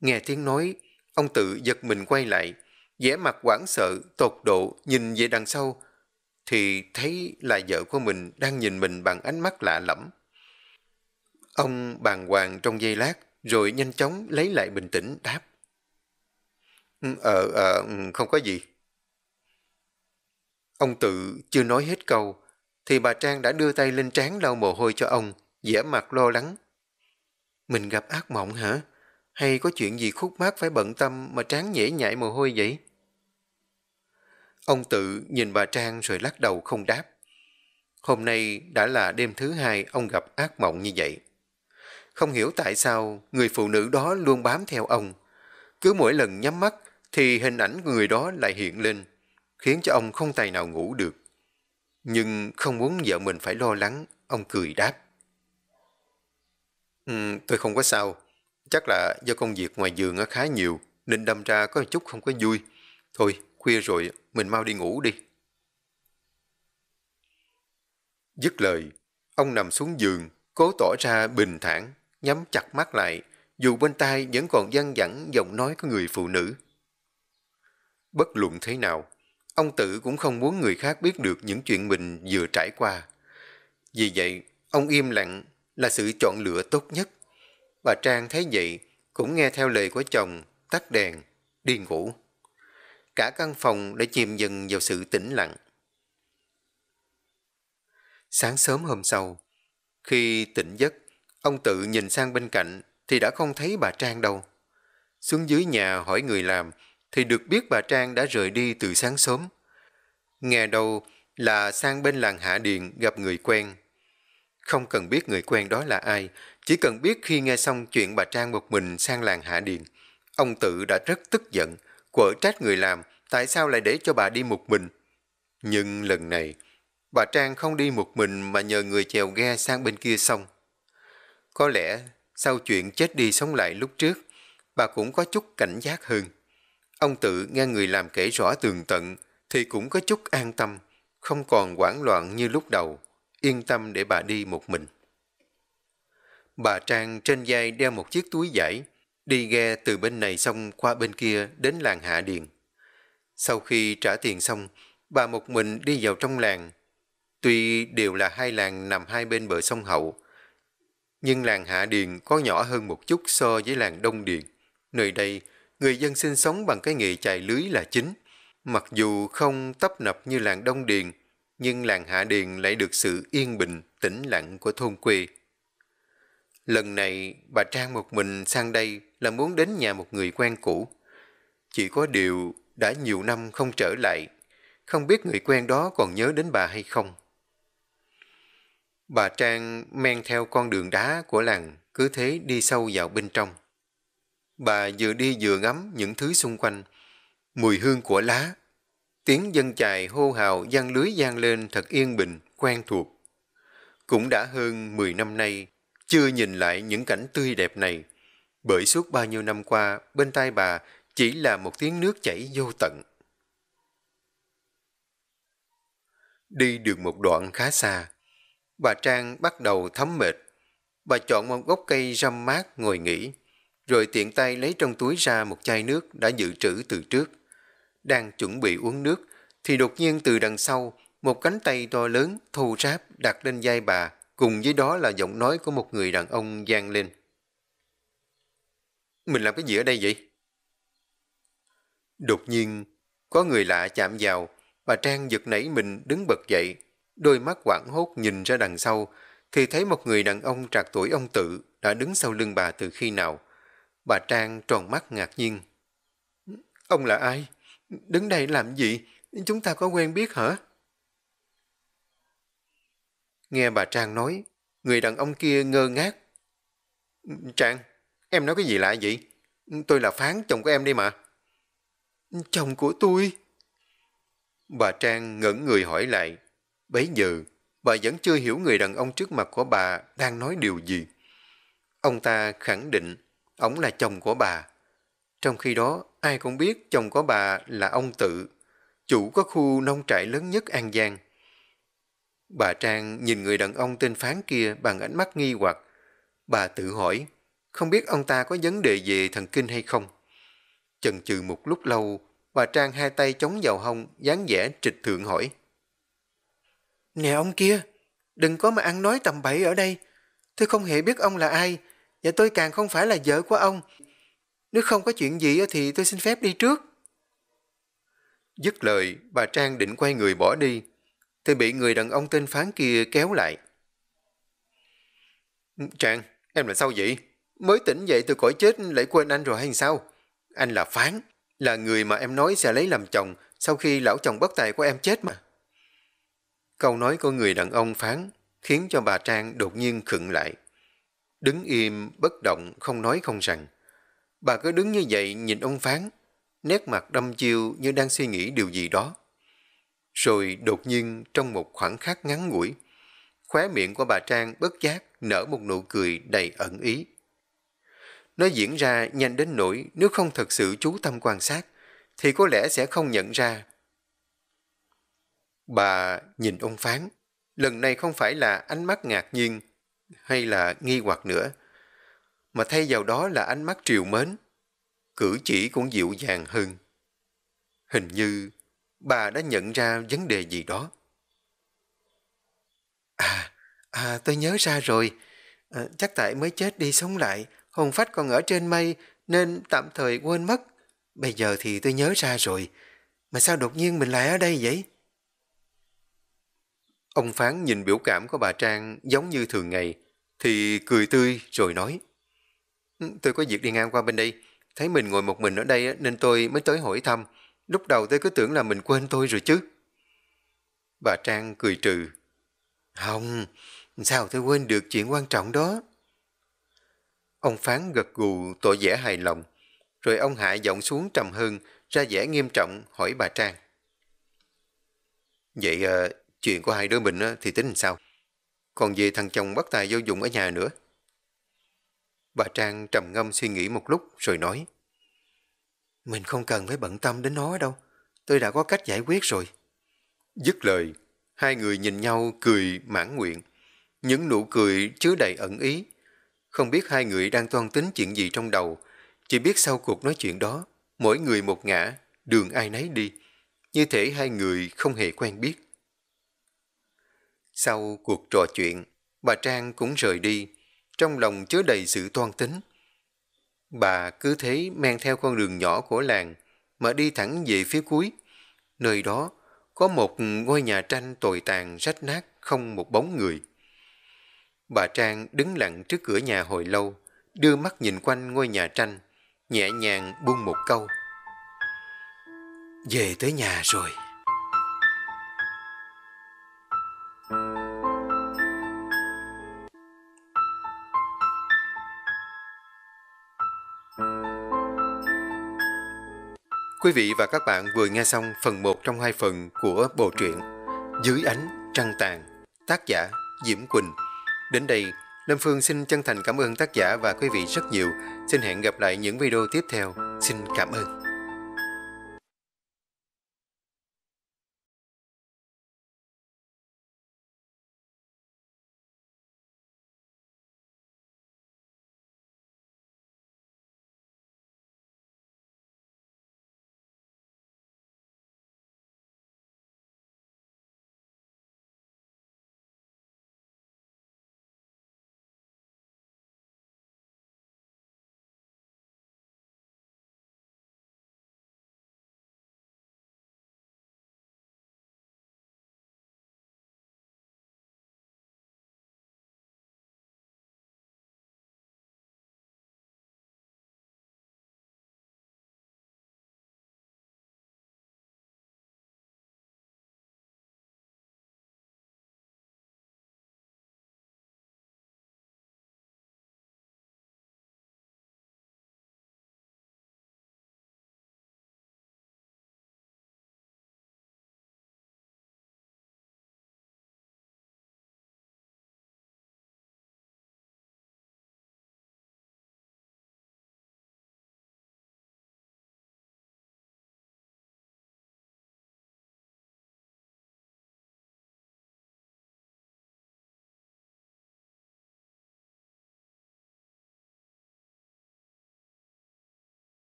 Nghe tiếng nói, ông tự giật mình quay lại, vẻ mặt hoảng sợ, tột độ nhìn về đằng sau, thì thấy là vợ của mình đang nhìn mình bằng ánh mắt lạ lẫm. Ông bàng hoàng trong giây lát, rồi nhanh chóng lấy lại bình tĩnh đáp. Ừ, ờ, ờ, ừ, không có gì. Ông tự chưa nói hết câu, thì bà Trang đã đưa tay lên trán lau mồ hôi cho ông, vẻ mặt lo lắng. Mình gặp ác mộng hả? Hay có chuyện gì khúc mát phải bận tâm mà trán nhễ nhại mồ hôi vậy? Ông tự nhìn bà Trang rồi lắc đầu không đáp. Hôm nay đã là đêm thứ hai ông gặp ác mộng như vậy. Không hiểu tại sao người phụ nữ đó luôn bám theo ông. Cứ mỗi lần nhắm mắt thì hình ảnh người đó lại hiện lên, khiến cho ông không tài nào ngủ được. Nhưng không muốn vợ mình phải lo lắng, ông cười đáp. Um, tôi không có sao, chắc là do công việc ngoài giường khá nhiều nên đâm ra có chút không có vui. Thôi, khuya rồi, mình mau đi ngủ đi. Dứt lời, ông nằm xuống giường, cố tỏ ra bình thản, nhắm chặt mắt lại, dù bên tai vẫn còn văng vẳng giọng nói của người phụ nữ. Bất luận thế nào, ông tự cũng không muốn người khác biết được những chuyện mình vừa trải qua. Vì vậy, ông im lặng là sự chọn lựa tốt nhất. Bà Trang thấy vậy, cũng nghe theo lời của chồng, tắt đèn, đi ngủ. cả căn phòng đã chìm dần vào sự tĩnh lặng. Sáng sớm hôm sau, khi tỉnh giấc, ông tự nhìn sang bên cạnh thì đã không thấy bà Trang đâu. Xuống dưới nhà hỏi người làm thì được biết bà Trang đã rời đi từ sáng sớm. Nghe đâu là sang bên làng Hạ Điền gặp người quen. Không cần biết người quen đó là ai, chỉ cần biết khi nghe xong chuyện bà Trang một mình sang làng Hạ Điền, ông tự đã rất tức giận, quở trách người làm tại sao lại để cho bà đi một mình. Nhưng lần này, bà Trang không đi một mình mà nhờ người chèo ghe sang bên kia sông. Có lẽ sau chuyện chết đi sống lại lúc trước, bà cũng có chút cảnh giác hơn. Ông tự nghe người làm kể rõ tường tận thì cũng có chút an tâm, không còn hoảng loạn như lúc đầu, yên tâm để bà đi một mình. Bà Trang trên vai đeo một chiếc túi vải, đi ghe từ bên này xong qua bên kia đến làng Hạ Điền. Sau khi trả tiền xong, bà một mình đi vào trong làng. Tuy đều là hai làng nằm hai bên bờ sông Hậu, nhưng làng Hạ Điền có nhỏ hơn một chút so với làng Đông Điền. Nơi đây, người dân sinh sống bằng cái nghề chài lưới là chính. Mặc dù không tấp nập như làng Đông Điền, nhưng làng Hạ Điền lại được sự yên bình, tĩnh lặng của thôn quê. Lần này, bà Trang một mình sang đây là muốn đến nhà một người quen cũ. Chỉ có điều đã nhiều năm không trở lại, không biết người quen đó còn nhớ đến bà hay không. Bà Trang men theo con đường đá của làng, cứ thế đi sâu vào bên trong. Bà vừa đi vừa ngắm những thứ xung quanh, mùi hương của lá, tiếng dân chài hô hào gian lưới giang lên thật yên bình, quen thuộc. Cũng đã hơn 10 năm nay, chưa nhìn lại những cảnh tươi đẹp này, bởi suốt bao nhiêu năm qua bên tai bà chỉ là một tiếng nước chảy vô tận. Đi được một đoạn khá xa, bà Trang bắt đầu thấm mệt. Bà chọn một gốc cây râm mát ngồi nghỉ, rồi tiện tay lấy trong túi ra một chai nước đã dự trữ từ trước. Đang chuẩn bị uống nước, thì đột nhiên từ đằng sau, một cánh tay to lớn thô ráp đặt lên vai bà, cùng với đó là giọng nói của một người đàn ông vang lên. Mình làm cái gì ở đây vậy? Đột nhiên, có người lạ chạm vào, bà Trang giật nảy mình đứng bật dậy, đôi mắt quảng hốt nhìn ra đằng sau, thì thấy một người đàn ông trạc tuổi ông tự đã đứng sau lưng bà từ khi nào. Bà Trang tròn mắt ngạc nhiên. Ông là ai? Đứng đây làm gì? Chúng ta có quen biết hả? Nghe bà Trang nói, người đàn ông kia ngơ ngác. Trang, em nói cái gì lạ vậy? Tôi là Phán, chồng của em đi mà. Chồng của tôi? Bà Trang ngẩn người hỏi lại. Bấy giờ, bà vẫn chưa hiểu người đàn ông trước mặt của bà đang nói điều gì. Ông ta khẳng định ông là chồng của bà. Trong khi đó, ai cũng biết chồng của bà là ông Tự, chủ có khu nông trại lớn nhất An Giang. Bà Trang nhìn người đàn ông tên Phán kia bằng ánh mắt nghi hoặc. Bà tự hỏi, không biết ông ta có vấn đề về thần kinh hay không. Chần chừ một lúc lâu, bà Trang hai tay chống vào hông, dáng vẻ trịch thượng hỏi. Nè ông kia, đừng có mà ăn nói tầm bậy ở đây. Tôi không hề biết ông là ai, và tôi càng không phải là vợ của ông. Nếu không có chuyện gì thì tôi xin phép đi trước. Dứt lời, bà Trang định quay người bỏ đi, thì bị người đàn ông tên Phán kia kéo lại. Trang, em là sao vậy? Mới tỉnh dậy từ cõi chết lại quên anh rồi hay sao? Anh là Phán, là người mà em nói sẽ lấy làm chồng sau khi lão chồng bất tài của em chết mà. Câu nói của người đàn ông Phán khiến cho bà Trang đột nhiên khựng lại. Đứng im, bất động, không nói không rằng. Bà cứ đứng như vậy nhìn ông Phán, nét mặt đâm chiêu như đang suy nghĩ điều gì đó. Rồi đột nhiên trong một khoảng khắc ngắn ngủi, khóe miệng của bà Trang bất giác nở một nụ cười đầy ẩn ý. Nó diễn ra nhanh đến nỗi nếu không thật sự chú tâm quan sát, thì có lẽ sẽ không nhận ra. Bà nhìn ông Phán, lần này không phải là ánh mắt ngạc nhiên hay là nghi hoặc nữa, mà thay vào đó là ánh mắt triều mến, cử chỉ cũng dịu dàng hơn. Hình như bà đã nhận ra vấn đề gì đó. À, à tôi nhớ ra rồi, à, chắc tại mới chết đi sống lại, hồn phách còn ở trên mây nên tạm thời quên mất. Bây giờ thì tôi nhớ ra rồi. Mà sao đột nhiên mình lại ở đây vậy? Ông Phán nhìn biểu cảm của bà Trang giống như thường ngày, thì cười tươi rồi nói. Tôi có việc đi ngang qua bên đây, thấy mình ngồi một mình ở đây nên tôi mới tới hỏi thăm. Lúc đầu tôi cứ tưởng là mình quên tôi rồi chứ. Bà Trang cười trừ. Không, sao tôi quên được chuyện quan trọng đó. Ông Phán gật gù tỏ vẻ hài lòng, rồi ông hạ giọng xuống trầm hơn, ra vẻ nghiêm trọng hỏi bà Trang. Vậy ờ, chuyện của hai đứa mình thì tính làm sao? Còn về thằng chồng bắt tài vô dụng ở nhà nữa. Bà Trang trầm ngâm suy nghĩ một lúc rồi nói. Mình không cần phải bận tâm đến nó đâu. Tôi đã có cách giải quyết rồi. Dứt lời, hai người nhìn nhau cười mãn nguyện. Những nụ cười chứa đầy ẩn ý. Không biết hai người đang toan tính chuyện gì trong đầu. Chỉ biết sau cuộc nói chuyện đó, mỗi người một ngã, đường ai nấy đi. Như thể hai người không hề quen biết. Sau cuộc trò chuyện, bà Trang cũng rời đi, trong lòng chứa đầy sự toan tính. Bà cứ thế men theo con đường nhỏ của làng mà đi thẳng về phía cuối. Nơi đó có một ngôi nhà tranh tồi tàn rách nát không một bóng người. Bà Trang đứng lặng trước cửa nhà hồi lâu, đưa mắt nhìn quanh ngôi nhà tranh, nhẹ nhàng buông một câu. Về tới nhà rồi. Quý vị và các bạn vừa nghe xong phần 1 trong hai phần của bộ truyện Dưới ánh trăng tàn, tác giả Diễm Quỳnh. Đến đây, Lâm Phương xin chân thành cảm ơn tác giả và quý vị rất nhiều. Xin hẹn gặp lại những video tiếp theo. Xin cảm ơn.